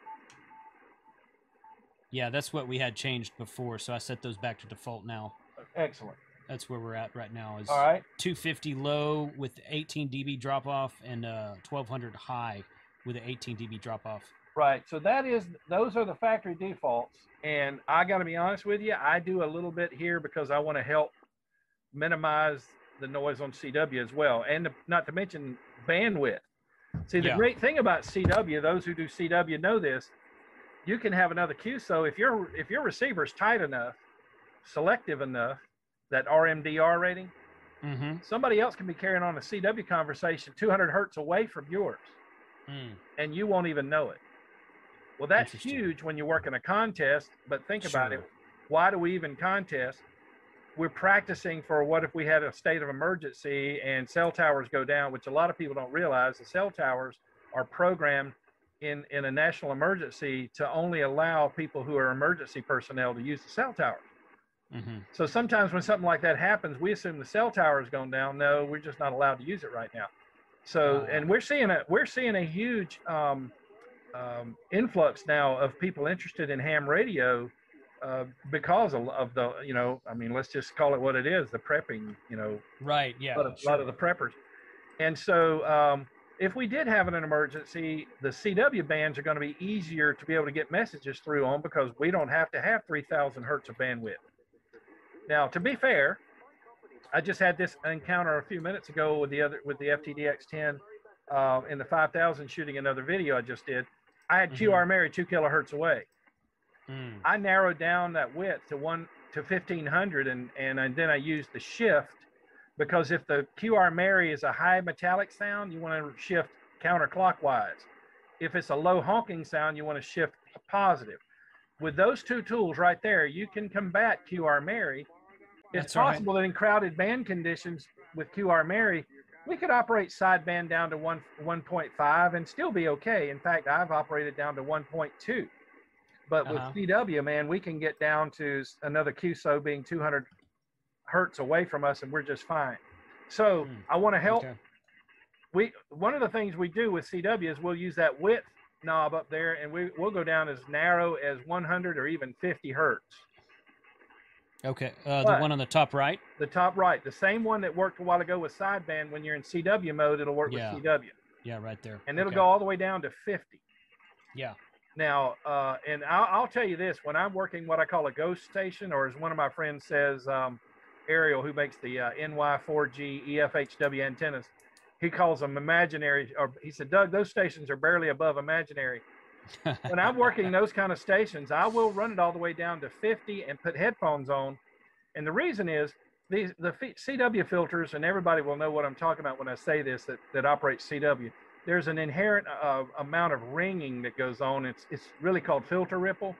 Yeah, that's what we had changed before, so I set those back to default now. Excellent. That's where we're at right now. Is All right. 250 low with 18 dB drop off and uh, 1200 high with an 18 dB drop off. Right. So that is those are the factory defaults. And I got to be honest with you, I do a little bit here because I want to help minimize the noise on CW as well, and not to mention bandwidth. See, the Yeah. great thing about CW, those who do CW know this, you can have another QSO if your if your receiver is tight enough, selective enough, that RMDR rating, Mm-hmm. somebody else can be carrying on a CW conversation 200 hertz away from yours Mm. and you won't even know it. Well, that's huge when you work in a contest, but think about it. Why do we even contest? We're practicing for what if we had a state of emergency and cell towers go down, which a lot of people don't realize. The cell towers are programmed in, in a national emergency to only allow people who are emergency personnel to use the cell towers. Mm-hmm. So sometimes when something like that happens, we assume the cell tower has gone down. No, we're just not allowed to use it right now. So, Ah. and we're seeing a we're seeing a huge um, um, influx now of people interested in ham radio uh, because of, of the you know I mean let's just call it what it is the prepping you know Right. Yeah. a lot of, lot of the preppers. And so, um, if we did have an emergency, the CW bands are going to be easier to be able to get messages through on because we don't have to have 3,000 hertz of bandwidth. Now, to be fair, I just had this encounter a few minutes ago with the other with the FTDX10 uh, in the 5000 shooting another video I just did. I had Mhm. QR Mary two kilohertz away. Mm. I narrowed down that width to one to 1500 and, and, and then I used the shift because if the QR Mary is a high metallic sound, you want to shift counterclockwise. If it's a low honking sound, you want to shift positive. With those two tools right there, you can combat QR Mary. It's That's right. possible that in crowded band conditions with QR Mary, we could operate sideband down to one 1.5 and still be okay. In fact, I've operated down to 1.2. But with Uh-huh. CW, man, we can get down to another QSO being 200 hertz away from us, and we're just fine. So Hmm. I want to help. Okay. We one of the things we do with CW is we'll use that width knob up there, and we we'll go down as narrow as 100 or even 50 hertz. Okay. Uh, the But- one on the top right. The top right, the same one that worked a while ago with sideband. When you're in CW mode, it'll work Yeah. with CW, Yeah, right there. and it'll Okay. go all the way down to 50. Yeah. Now, uh, and I'll, I'll tell you this: when I'm working what I call a ghost station, or as one of my friends says, um, Ariel, who makes the uh, NY4G EFHW antennas, he calls them imaginary. Or he said, Doug, those stations are barely above imaginary. When I'm working those kind of stations, I will run it all the way down to 50 and put headphones on. And the reason is these the CW filters, and everybody will know what I'm talking about when I say this that that operates CW. There's an inherent uh, amount of ringing that goes on. It's it's really called filter ripple.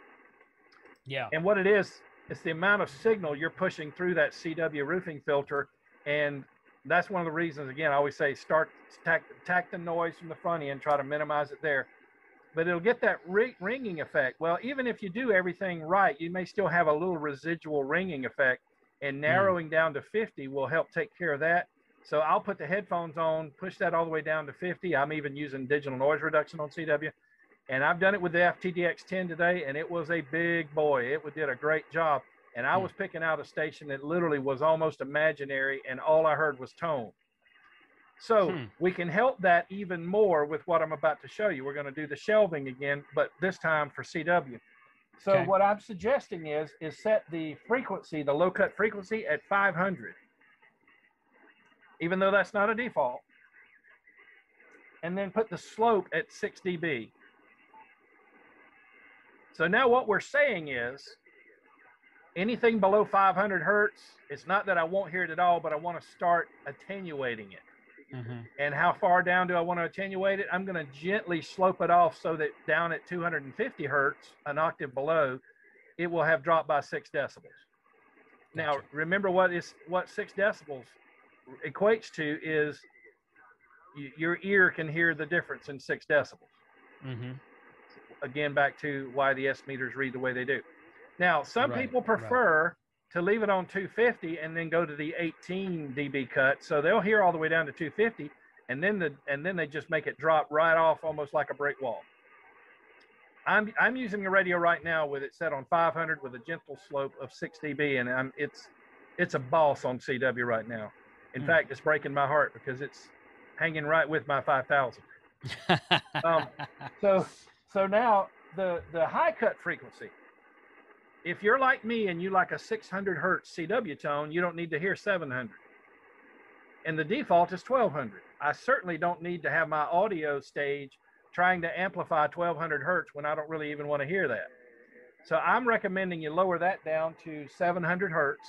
Yeah. And what it is, it's the amount of signal you're pushing through that CW roofing filter. And that's one of the reasons, again, I always say start tack, tack the noise from the front end, try to minimize it there. But it'll get that ri- ringing effect. Well, even if you do everything right, you may still have a little residual ringing effect. And narrowing down to 50 will help take care of that. So I'll put the headphones on, push that all the way down to 50. I'm even using digital noise reduction on CW and I've done it with the FTDX10 today, and it was a big boy. It did a great job. And I Hmm. was picking out a station that literally was almost imaginary, and all I heard was tone. So Hmm. we can help that even more with what I'm about to show you. We're going to do the shelving again, but this time for CW. So Okay. what I'm suggesting is is set the frequency, the low cut frequency at 500. Even though that's not a default. And then put the slope at 6 dB. So now what we're saying is anything below 500 hertz, it's not that I won't hear it at all, but I want to start attenuating it. Mm-hmm. And how far down do I want to attenuate it? I'm going to gently slope it off so that down at 250 hertz, an octave below, it will have dropped by six decibels. Now, remember what is what six decibels equates to is y- your ear can hear the difference in six decibels. Mm-hmm. Again, back to why the S meters read the way they do. Now, some Right, people right. To leave it on 250 and then go to the 18 dB cut, so they'll hear all the way down to 250, and then the and then they just make it drop right off, almost like a brick wall. I'm I'm using a radio right now with it set on 500 with a gentle slope of 6 dB, and I'm it's it's a boss on CW right now. In Hmm. fact, it's breaking my heart because it's hanging right with my 5000. Um, So so now the the high cut frequency. If you're like me and you like a 600 hertz CW tone, you don't need to hear 700. And the default is 1200. I certainly don't need to have my audio stage trying to amplify 1200 hertz when I don't really even want to hear that. So I'm recommending you lower that down to 700 hertz.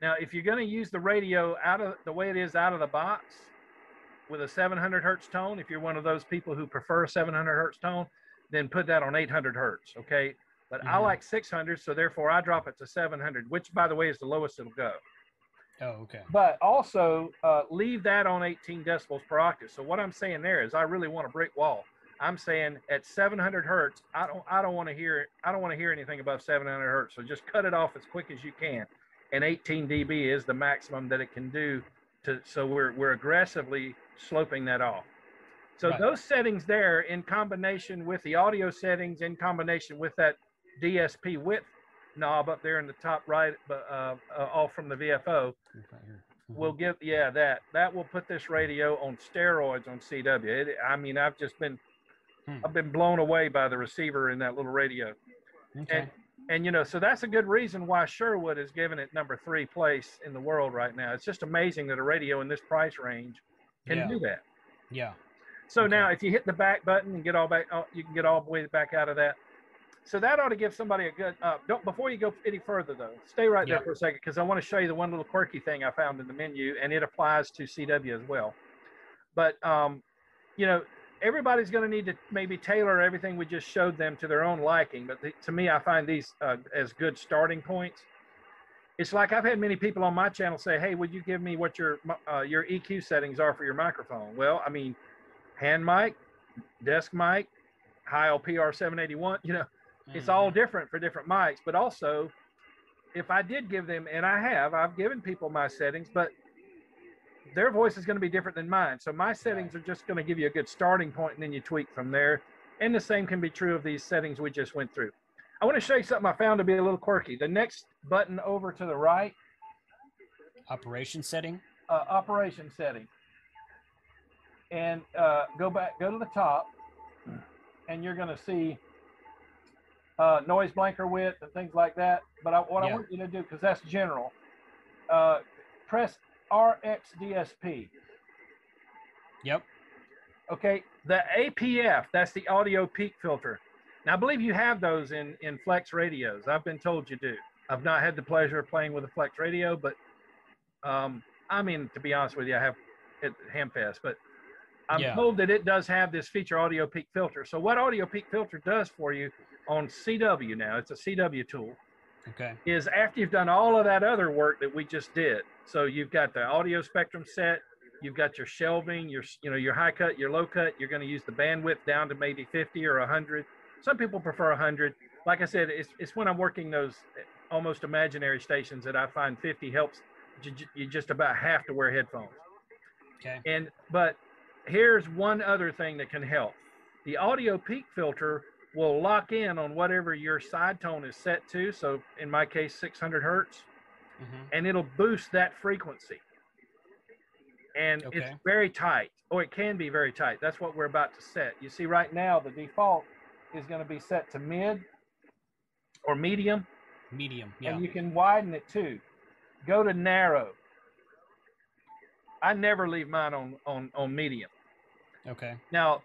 Now, if you're going to use the radio out of the way it is out of the box, with a 700 hertz tone. If you're one of those people who prefer a 700 hertz tone, then put that on 800 hertz. Okay. But I Mhm. like 600, so therefore I drop it to 700, which by the way is the lowest it'll go. oh, okay. But also uh, leave that on 18 decibels per octave. So what I'm saying there is I really want a brick wall. I'm saying at 700 hertz, I don't I don't want to hear I don't want to hear anything above 700 hertz. So just cut it off as quick as you can. And 18 dB is the maximum that it can do. To so we're we're aggressively sloping that off. So Right. those settings there, in combination with the audio settings, in combination with that DSP width knob up there in the top right, but uh, uh, off from the VFO, Mm-hmm. will give yeah that that will put this radio on steroids on CW. It, I mean, I've just been Hmm. I've been blown away by the receiver in that little radio, Okay. and and you know so that's a good reason why Sherwood is giving it number three place in the world right now. It's just amazing that a radio in this price range can Yeah. do that. Yeah. So Okay. now, if you hit the back button and get all back, oh, you can get all the way back out of that. So that ought to give somebody a good. Uh, don't before you go any further though. Stay right Yeah. there for a second because I want to show you the one little quirky thing I found in the menu, and it applies to CW as well. But um, you know, everybody's going to need to maybe tailor everything we just showed them to their own liking. But the, to me, I find these uh, as good starting points. It's like I've had many people on my channel say, "Hey, would you give me what your uh, your EQ settings are for your microphone?" Well, I mean, hand mic, desk mic, Heil PR 781. You know, it's all Mm-hmm. different for different mics. But also, if I did give them, and I have, I've given people my settings, but their voice is going to be different than mine. So my settings are just going to give you a good starting point, and then you tweak from there. And the same can be true of these settings we just went through. I want to show you something I found to be a little quirky. The next button over to the right, Operation setting. uh, operation setting, and uh, go back, go to the top, and you're going to see uh, noise blanker width and things like that. But I, what I want you to do, because that's general, uh, press RxDSP. Yep. Okay, the APF, that's the audio peak filter. Now, I believe you have those in, in Flex radios. I've been told you do. I've not had the pleasure of playing with a Flex radio, but um, I mean, to be honest with you, I have at Hamfest, but I'm Yeah. told that it does have this feature audio peak filter. So, what audio peak filter does for you on CW now, it's a CW tool, Okay. is after you've done all of that other work that we just did. So you've got the audio spectrum set, you've got your shelving, your you know your high cut, your low cut. You're going to use the bandwidth down to maybe 50 or 100. Some people prefer 100. Like I said, it's it's when I'm working those eh, almost imaginary stations that I find 50 helps. You, you just about have to wear headphones. Okay. And but here's one other thing that can help. The audio peak filter will lock in on whatever your side tone is set to. So in my case, 600 hertz, hmm and it'll boost that frequency. And Okay. it's very tight, or it can be very tight. That's what we're about to set. You see, right now the default is going to be set to mid or medium, Medium. Yeah. and you can widen it too. Go to narrow. I never leave mine on on on medium. Okay. Now,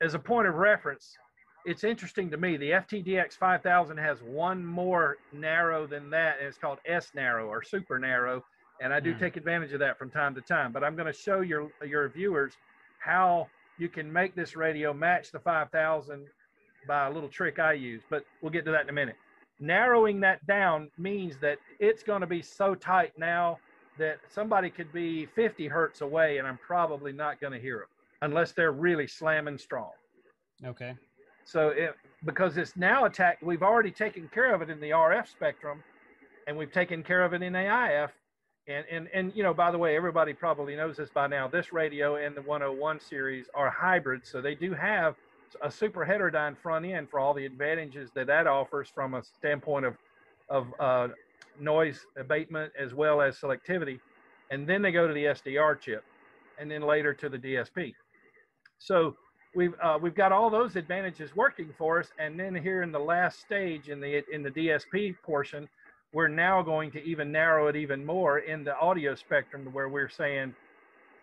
as a point of reference, it's interesting to me. The FTDX 5000 has one more narrow than that, and it's called S narrow or super narrow. And I do Hmm. take advantage of that from time to time. But I'm going to show your your viewers how you can make this radio match the 5000 by a little trick I use. But we'll get to that in a minute. Narrowing that down means that it's going to be so tight now that somebody could be 50 hertz away, and I'm probably not going to hear them unless they're really slamming strong. Okay. So it because it's now attacked, we've already taken care of it in the RF spectrum, and we've taken care of it in AIF. And and and you know, by the way, everybody probably knows this by now. This radio and the 101 series are hybrids, so they do have a super heterodyne front end for all the advantages that that offers from a standpoint of of uh, noise abatement as well as selectivity. And then they go to the SDR chip, and then later to the DSP. So we've uh, we've got all those advantages working for us, and then here in the last stage in the in the DSP portion, we're now going to even narrow it even more in the audio spectrum to where we're saying,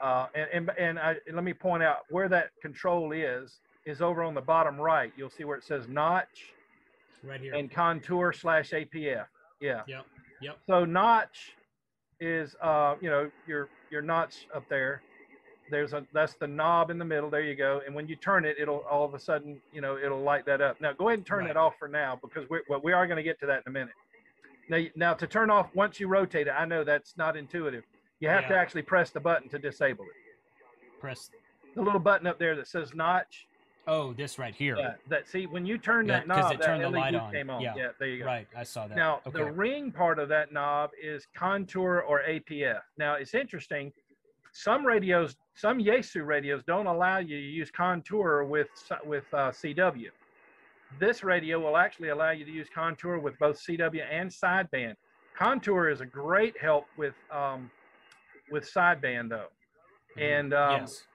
uh, and and, and I, let me point out where that control is is over on the bottom right. You'll see where it says notch Right here. and contour slash APF. Yeah. Yep. Yep. So notch is uh, you know your your notch up there. There's a that's the knob in the middle. There you go. And when you turn it, it'll all of a sudden you know it'll light that up. Now go ahead and turn Right. it off for now because we're well, we are going to get to that in a minute. Now now to turn off once you rotate it, I know that's not intuitive. You have to actually press the button to disable it. Press. The little button up there that says notch. Oh, this right here. Yeah, that see when you turn Yeah, that knob, it that turned the LED light on. came on. Yeah. yeah, there you go. Right. I saw that. Now, okay. the ring part of that knob is contour or APF. Now, it's interesting. Some radios, some Yaesu radios don't allow you to use contour with with uh, CW. This radio will actually allow you to use contour with both CW and sideband. Contour is a great help with um, with sideband though, Mhm. and um, yes.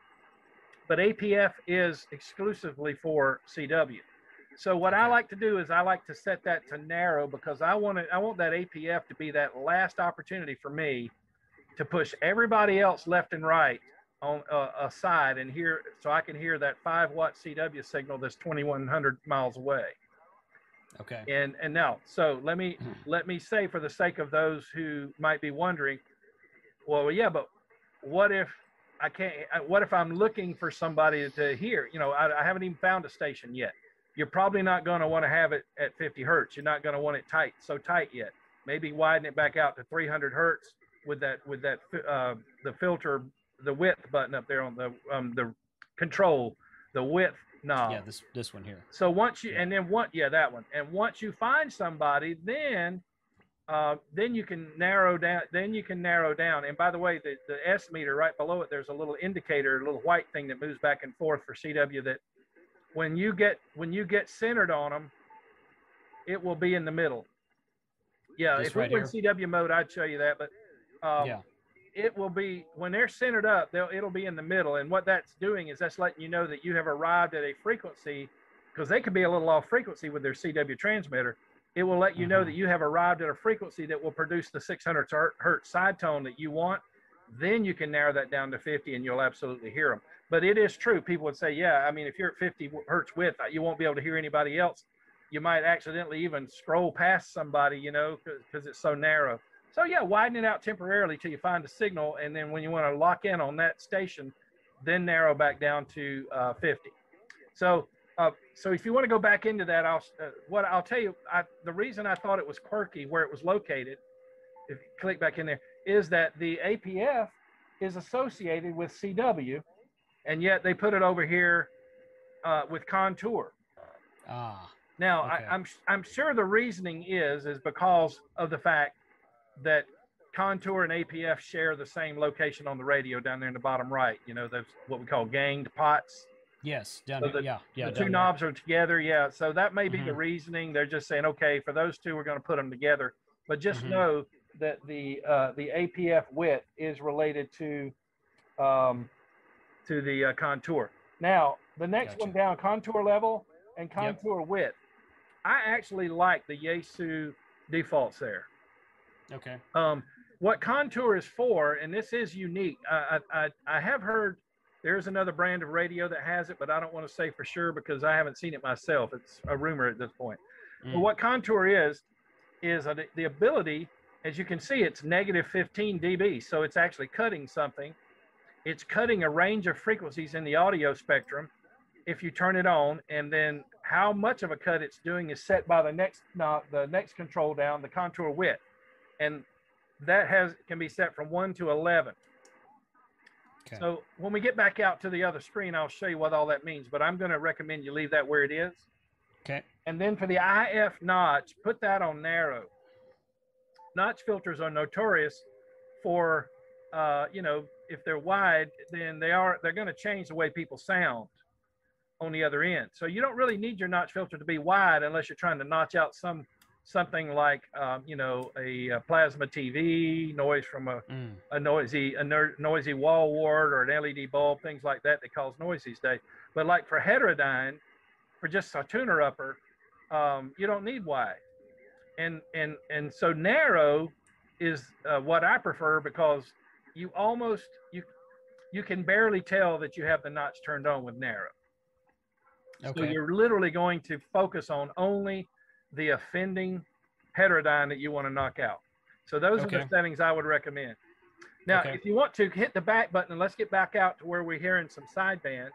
but APF is exclusively for CW. So what I like to do is I like to set that to narrow because I want it, I want that APF to be that last opportunity for me to push everybody else left and right on uh, aside and hear so I can hear that five watt CW signal that's 2100 miles away. Okay. And and now, so let me Hmm. let me say for the sake of those who might be wondering, well, yeah, but what if I can't? uh, What if I'm looking for somebody to hear? You know, I, I haven't even found a station yet. You're probably not going to want to have it at 50 hertz. You're not going to want it tight, so tight yet. Maybe widen it back out to 300 hertz with that with that uh, the filter, the width button up there on the um, the control, the width knob. yeah. This this one here. So once you Yeah. and then what? Yeah, that one. And once you find somebody, then uh, then you can narrow down. Then you can narrow down. And by the way, the, the S meter right below it, there's a little indicator, a little white thing that moves back and forth for CW. That when you get when you get centered on them, it will be in the middle. Yeah, This if we right were in CW mode, I'd show you that. But um, yeah. it will be when they're centered up they'll it'll be in the middle and what that's doing is that's letting you know that you have arrived at a frequency because they could be a little off frequency with their cw transmitter. It will let you know Mhm. that you have arrived at a frequency that will produce the 600 hertz side tone that you want. Then you can narrow that down to 50 and you'll absolutely hear them but it is true people would say yeah i mean if you're at 50 hertz width you won't be able to hear anybody else. You might accidentally even scroll past somebody you know because it's so narrow so yeah, widen it out temporarily till you find a signal, and then when you want to lock in on that station, then narrow back down to uh, 50. So, uh, so if you want to go back into that, I'll uh, what I'll tell you. I, the reason I thought it was quirky where it was located, if you click back in there, is that the APF is associated with CW, and yet they put it over here uh, with Contour. Ah. Now, Okay. I, I'm I'm sure the reasoning is is because of the fact that Contour and APF share the same location on the radio down there in the bottom right. You know, those what we call ganged pots. Yes. Down So the- yeah. Yeah. the two there. knobs are together. Yeah, so that may be the Mhm. reasoning. They're just saying, okay, for those two, we're going to put them together. But just Mhm. know that the uh, the APF width is related to um, to the uh, contour. Now, the next one down, contour level, and contour width. I actually like the Yaesu defaults there. Okay. Um, what contour is for, and this is unique. I, I, I- have heard there's another brand of radio that has it, but I don't want to say for sure because I haven't seen it myself. It's a rumor at this point. But Mm. what contour is, is a, the ability, as you can see, it's negative 15 dB. So it's actually cutting something. It's cutting a range of frequencies in the audio spectrum if you turn it on. And then how much of a cut it's doing is set by the next, no, the next control down, the contour width. And that has can be set from 1 to 11. Okay. So when we get back out to the other screen, I'll show you what all that means. But I'm going to recommend you leave that where it is. Okay. And then for the IF notch, put that on narrow. Notch filters are notorious for, uh, you know, if they're wide, then they are they're going to change the way people sound on the other end. So you don't really need your notch filter to be wide unless you're trying to notch out some something like, um, you know, a, uh plasma TV, noise from a Mm. a noisy a ner- noisy wall wart or an LED bulb, things like that that cause noise these days. But like for heterodyne, for just a tuner upper, um, you don't need wide. And and and so narrow is uh, what I prefer because you almost you you can barely tell that you have the notch turned on with narrow. Okay. So you're literally going to focus on only the offending heterodyne that you want to knock out. So those are the settings I would recommend. Now, Okay. if you want to hit the back button, and let's get back out to where we're hearing some sideband,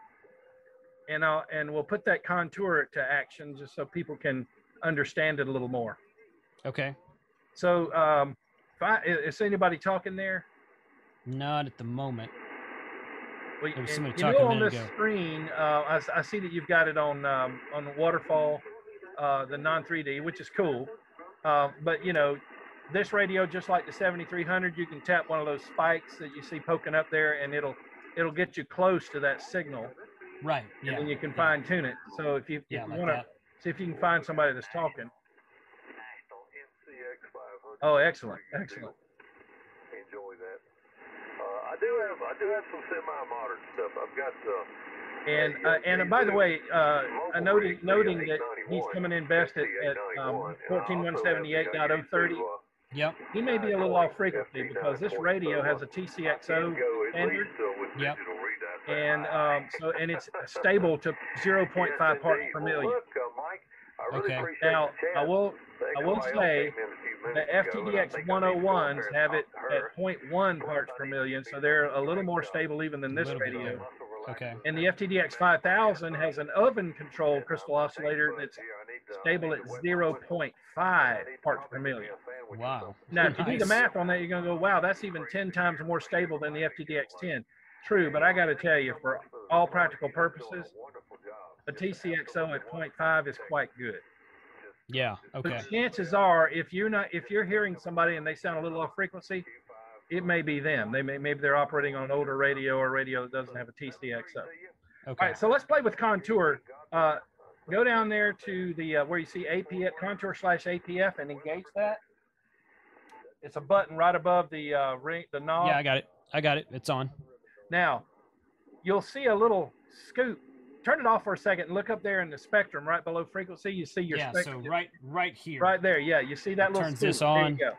and I'll and we'll put that contour to action just so people can understand it a little more. Okay. So, um, if I, is anybody talking there? Not at the moment. Well, There was somebody you know on this ago. screen, uh, I, I see that you've got it on um, on waterfall, uh, the non 3D, which is cool. Uh, but you know, this radio, just like the 7300, you can tap one of those spikes that you see poking up there, and it'll it'll get you close to that signal, Right. and Yeah. then you can yeah. fine tune it. So if you if Yeah, you like want to see if you can find somebody that's talking. National NCX 500. Oh, excellent, excellent. Enjoy that. Uh, I do have I do have some semi-modern stuff. I've got uh, And uh, and by the way, uh, a noting noting that he's coming in best at, at um, 14178.030. Yep. He may be a little off frequency because this radio has a TCXO standard, Yep. and um, so and it's stable to 0.5 parts per million. Okay. Now I will I will say the FTDX 101s have it at 0.1 parts per million, so they're a little more stable even than this radio. Okay. And the FTDX 5000 has an oven controlled crystal oscillator that's stable at 0.5 parts per million. Wow. Now, if you do the math on that, you're going to go, wow, that's even 10 times more stable than the FTDX 10. True, but I got to tell you, for all practical purposes, a TCXO at 0.5 is quite good. Yeah. Okay. But chances are, if you're not, if you're hearing somebody and they sound a little off frequency, it may be them. They may maybe they're operating on an older radio or radio that doesn't have a TCXO. All Okay. right, so let's play with contour. Uh, go down there to the uh, where you see APF contour slash APF and engage that. It's a button right above the uh, ring, the knob. Yeah, I got it. I got it. It's on. Now, you'll see a little scoop. Turn it off for a second and look up there in the spectrum right below frequency. You see your Yeah. So right, right here. right there. Yeah, you see that It little turns scoop. this There you go.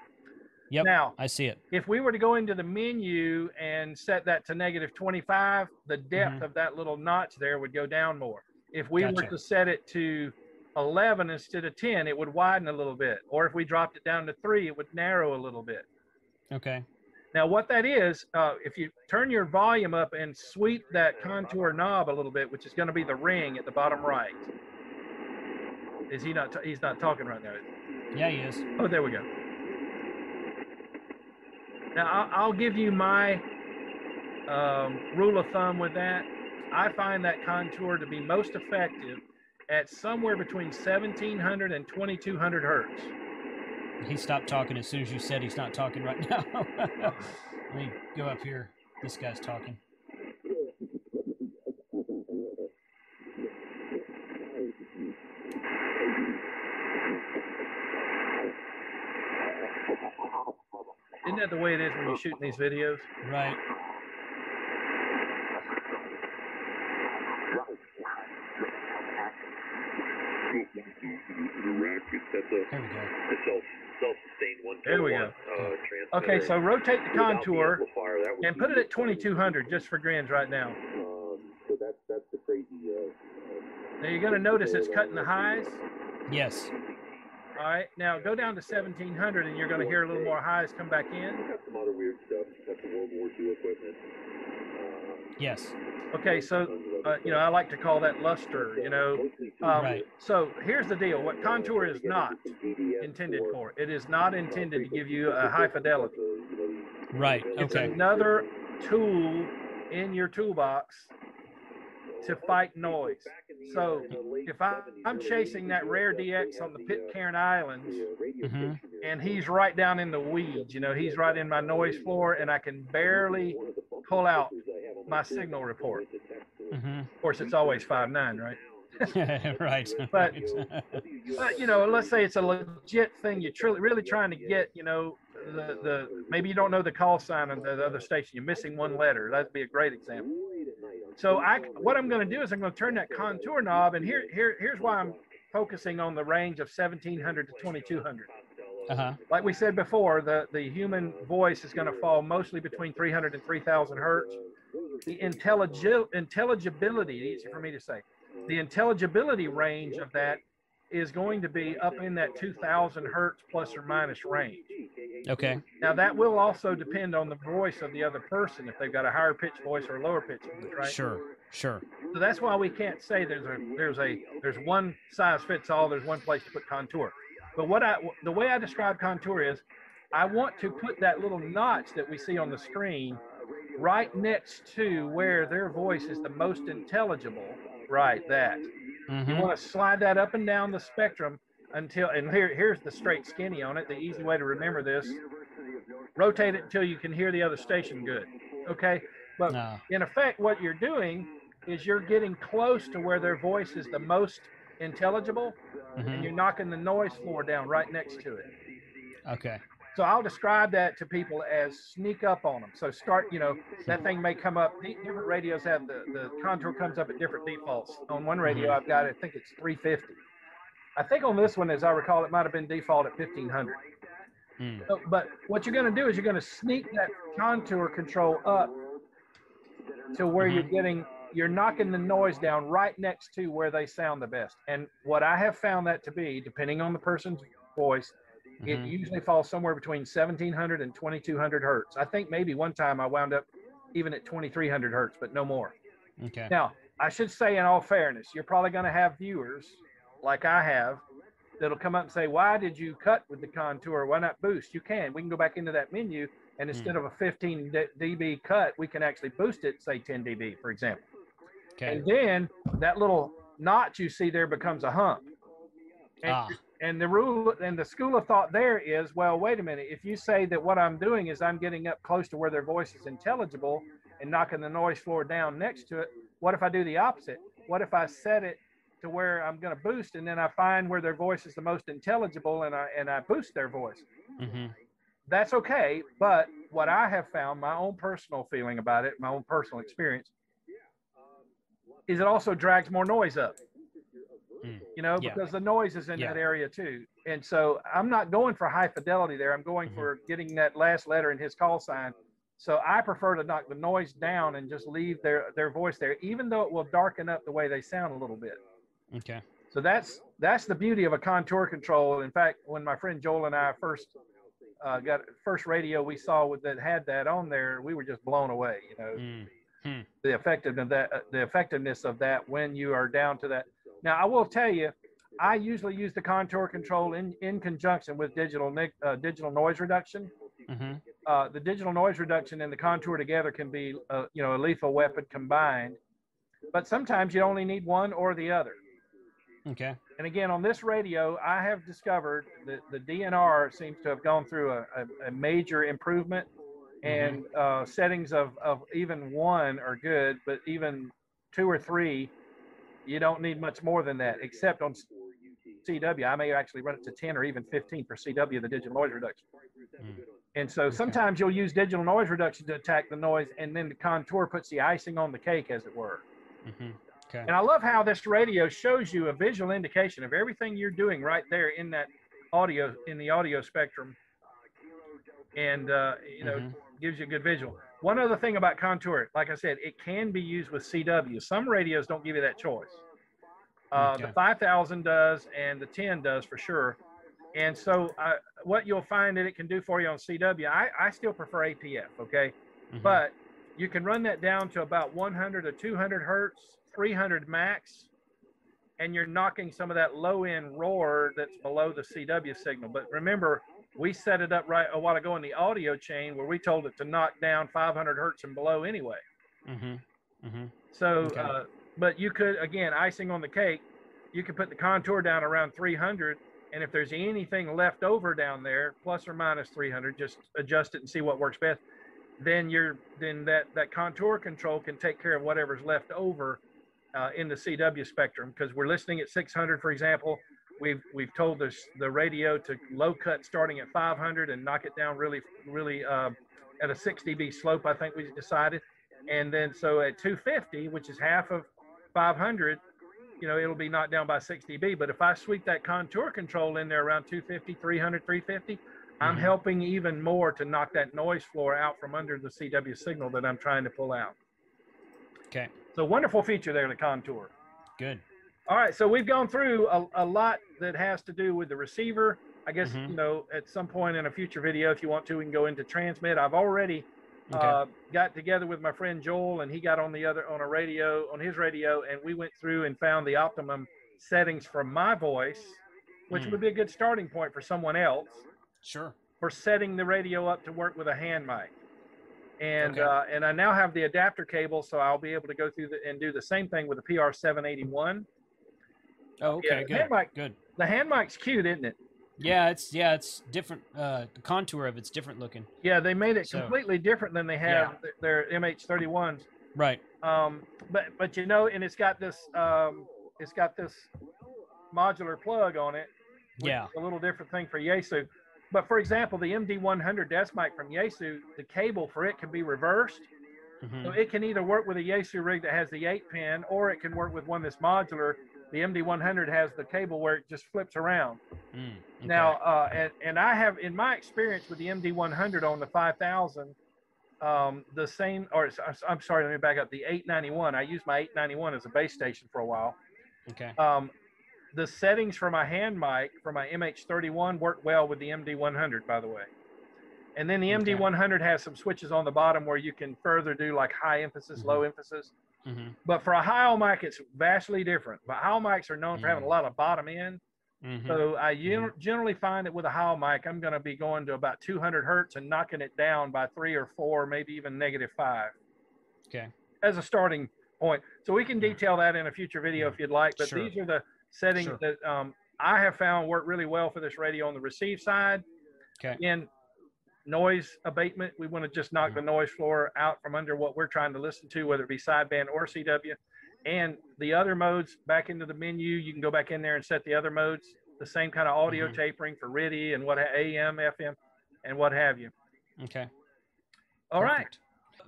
Yep. Now, I see it. if we were to go into the menu and set that to negative 25, the depth Mhm. of that little notch there would go down more. If we were to set it to 11 instead of 10, it would widen a little bit. Or if we dropped it down to three, it would narrow a little bit. Okay. Now, what that is, uh, if you turn your volume up and sweep that contour knob a little bit, which is going to be the ring at the bottom right. Is he not? T- he's not talking right now. Yeah, he is. Oh, there we go. Now, I'll, I'll give you my um, rule of thumb with that. I find that contour to be most effective at somewhere between 1700 and 2200 hertz. He stopped talking as soon as you said he's not talking right now. Let me go up here. This guy's talking. the way it is when you're shooting these videos? Right. There we go. Okay, so rotate the contour and put it at 2200 just for grins right now. Now you're going to notice it's cutting the highs. Yes. All right, now go down to 1700 and you're going to hear a little more highs come back in. got some other weird stuff. Got some World War II equipment. Uh, Yes. Okay, so, uh, you know, I like to call that luster, you know. Um, Right. So here's the deal what Contour is not intended for, it is not intended to give you a high fidelity. Right. Okay. It's another tool in your toolbox to fight noise. So if I, I'm chasing that rare DX on the Pitcairn Islands hmm and he's right down in the weeds, you know, he's right in my noise floor and I can barely pull out my signal report. hmm Of course, it's always five nine, right? right. But- right. But you know, let's say it's a legit thing. You're truly really trying to get, you know, the the maybe you don't know the call sign of the other station. You're missing one letter. That'd be a great example. So I, what I'm going to do is I'm going to turn that contour knob, and here here here's why I'm focusing on the range of 1700 to 2200. uh-huh. Like we said before, the the human voice is going to fall mostly between 300 and 3000 hertz. The intellig- intelligibility, easy for me to say, the intelligibility range of that is going to be up in that 2000 hertz plus or minus range. Okay. Now that will also depend on the voice of the other person if they've got a higher pitch voice or a lower pitch voice, right? Sure. Sure. So that's why we can't say there's a there's a there's one size fits all. There's one place to put contour. But what I the way I describe contour is, I want to put that little notch that we see on the screen right next to where their voice is the most intelligible. Right, that. You hmm want to slide that up and down the spectrum until and here here's the straight skinny on it. The easy way to remember this: rotate it until you can hear the other station good. Okay, but No. in effect, what you're doing is you're getting close to where their voice is the most intelligible, and hmm you're knocking the noise floor down right next to it. Okay. So I'll describe that to people as sneak up on them. So start, you know, that thing may come up. Different radios have the, the contour comes up at different defaults. On one radio, Mhm. I've got, I think it's 350. I think on this one, as I recall, it might have been default at 1500. Mm. So, but what you're going to do is you're going to sneak that contour control up to where you're getting, you're knocking the noise down right next to where they sound the best. And what I have found that to be, depending on the person's voice, it Mhm. usually falls somewhere between 1700 and 2200 hertz. I think maybe one time I wound up even at 2300 hertz, but no more. Okay. Now, I should say, in all fairness, you're probably going to have viewers like I have that'll come up and say, Why did you cut with the contour? Why not boost? You can. We can go back into that menu, and instead of a 15 d- dB cut, we can actually boost it, say 10 dB, for example. Okay. And then that little notch you see there becomes a hump. And, Ah. And the rule and the school of thought there is, well, wait a minute. If you say that what I'm doing is I'm getting up close to where their voice is intelligible and knocking the noise floor down next to it, what if I do the opposite? What if I set it to where I'm going to boost and then I find where their voice is the most intelligible and I and I boost their voice? hmm That's okay, but what I have found, my own personal feeling about it, my own personal experience, is it also drags more noise up. Mm. You know, Yeah. because the noise is in Yeah. that area too. And so I'm not going for high fidelity there. I'm going Mhm. for getting that last letter in his call sign. So I prefer to knock the noise down and just leave their their voice there, even though it will darken up the way they sound a little bit. Okay. So that's that's the beauty of a contour control. In fact, when my friend Joel and I first uh, got first radio we saw with, that had that on there, we were just blown away. You know, Mm. the effectiveness of that uh, the effectiveness of that when you are down to that. Now I will tell you, I usually use the contour control in in conjunction with digital uh, digital noise reduction. hmm Uh, the digital noise reduction and the contour together can be uh, you know a lethal weapon combined. But sometimes you only need one or the other. Okay. And again, on this radio, I have discovered that the DNR seems to have gone through a, a, a major improvement, and uh, settings of, of even one are good, but even two or three, you don't need much more than that, except on CW. I may actually run it to 10 or even 15 for CW, the digital noise reduction. Mm. And so sometimes you'll use digital noise reduction to attack the noise, and then the contour puts the icing on the cake, as it were. hmm Okay. And I love how this radio shows you a visual indication of everything you're doing right there in that audio in the audio spectrum, and uh, you know Mhm. gives you a good visual. One other thing about contour, like I said, it can be used with CW. Some radios don't give you that choice. Uh, The 5000 does, and the 10 does for sure. And so, uh, what you'll find that it can do for you on CW, I, I still prefer APF, okay? Mhm. But you can run that down to about 100 to 200 hertz, 300 max, and you're knocking some of that low end roar that's below the CW signal. But remember, we set it up right a while ago in the audio chain where we told it to knock down 500 hertz and below anyway. Mhm. Mhm. So, Okay. uh, but you could again icing on the cake. You could put the contour down around 300, and if there's anything left over down there, plus or minus 300, just adjust it and see what works best. Then you're then that that contour control can take care of whatever's left over uh, in the CW spectrum because we're listening at 600, for example. We've we've told this the radio to low cut starting at 500 and knock it down really really uh, at a 6 dB slope. I think we decided, and then so at 250, which is half of 500, you know it'll be knocked down by 6 dB. But if I sweep that contour control in there around 250, 300, 350, I'm Mhm. helping even more to knock that noise floor out from under the CW signal that I'm trying to pull out. Okay. So wonderful feature there, the contour. Good. All right, so we've gone through a, a lot that has to do with the receiver. I guess Mhm. you know at some point in a future video, if you want to, we can go into transmit. I've already Okay. uh, got together with my friend Joel, and he got on the other on a radio on his radio, and we went through and found the optimum settings for my voice, which Mm. would be a good starting point for someone else sure. for setting the radio up to work with a hand mic. And Okay. uh, and I now have the adapter cable, so I'll be able to go through the, and do the same thing with the PR781. Oh, Yeah, okay. the good. hand mic- Good. The hand mic's cute, isn't it? Yeah, it's yeah, it's different. Uh, the contour of it's different looking. Yeah, they made it So- completely different than they have th- their MH31s. Right. Um, but but you know, and it's got this um, it's got this modular plug on it. Yeah. a little different thing for Yaesu. But for example, the MD100 desk mic from Yaesu, the cable for it can be reversed. Mhm. So it can either work with a Yaesu rig that has the eight pin, or it can work with one that's modular. The MD100 has the cable where it just flips around. Mm, okay. Now, uh, and, and I have, in my experience with the MD100 on the 5000, um, the same, or I'm sorry, let me back up. The 891, I used my 891 as a base station for a while. Okay. Um, the settings for my hand mic for my MH31 work well with the MD100, by the way. And then the Okay. MD100 has some switches on the bottom where you can further do like high emphasis, low emphasis. Hmm But for a Heil mic, it's vastly different. But Heil mics are known for having a Mm. lot of bottom end. hmm So I gen- generally find that with a Heil mic, I'm going to be going to about 200 hertz and knocking it down by three or four, maybe even negative five Okay. as a starting point. So we can detail that in a future video if you'd like. But Sure. these are the settings Sure. that um, I have found work really well for this radio on the receive side. Okay. Again, noise abatement. We want to just knock Mhm. the noise floor out from under what we're trying to listen to, whether it be sideband or CW. And the other modes back into the menu, you can go back in there and set the other modes. The same kind of audio Mhm. tapering for RTTY and what AM, FM, and what have you. Okay. All right. Perfect.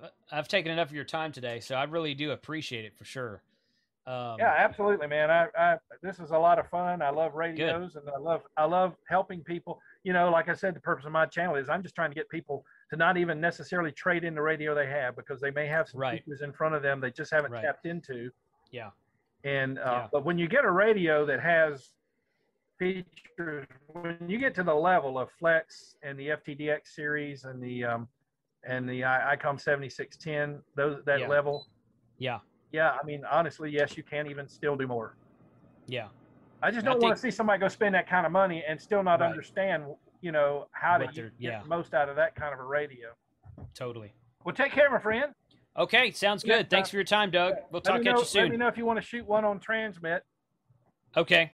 Uh, I've taken enough of your time today, so I really do appreciate it for sure. Um, Yeah, absolutely, man. I, I this is a lot of fun. I love radios and I love I love helping people. You know, like I said, the purpose of my channel is I'm just trying to get people to not even necessarily trade in the radio they have because they may have some Right. features in front of them they just haven't Right. tapped into. Yeah. And uh, Yeah. but when you get a radio that has features, when you get to the level of Flex and the FTDX series and the um, and the ICOM 7610, those that Yeah. level, Yeah. yeah, I mean, honestly, yes, you can even still do more. Yeah. I just I don't want think- to see somebody go spend that kind of money and still not Right. understand, you know, how to get yeah. the most out of that kind of a radio. Totally. Well, take care, my friend. Okay. Sounds Yeah, good. Thanks uh, for your time, Doug. We'll talk at know, you soon. Let me know if you want to shoot one on transmit. Okay.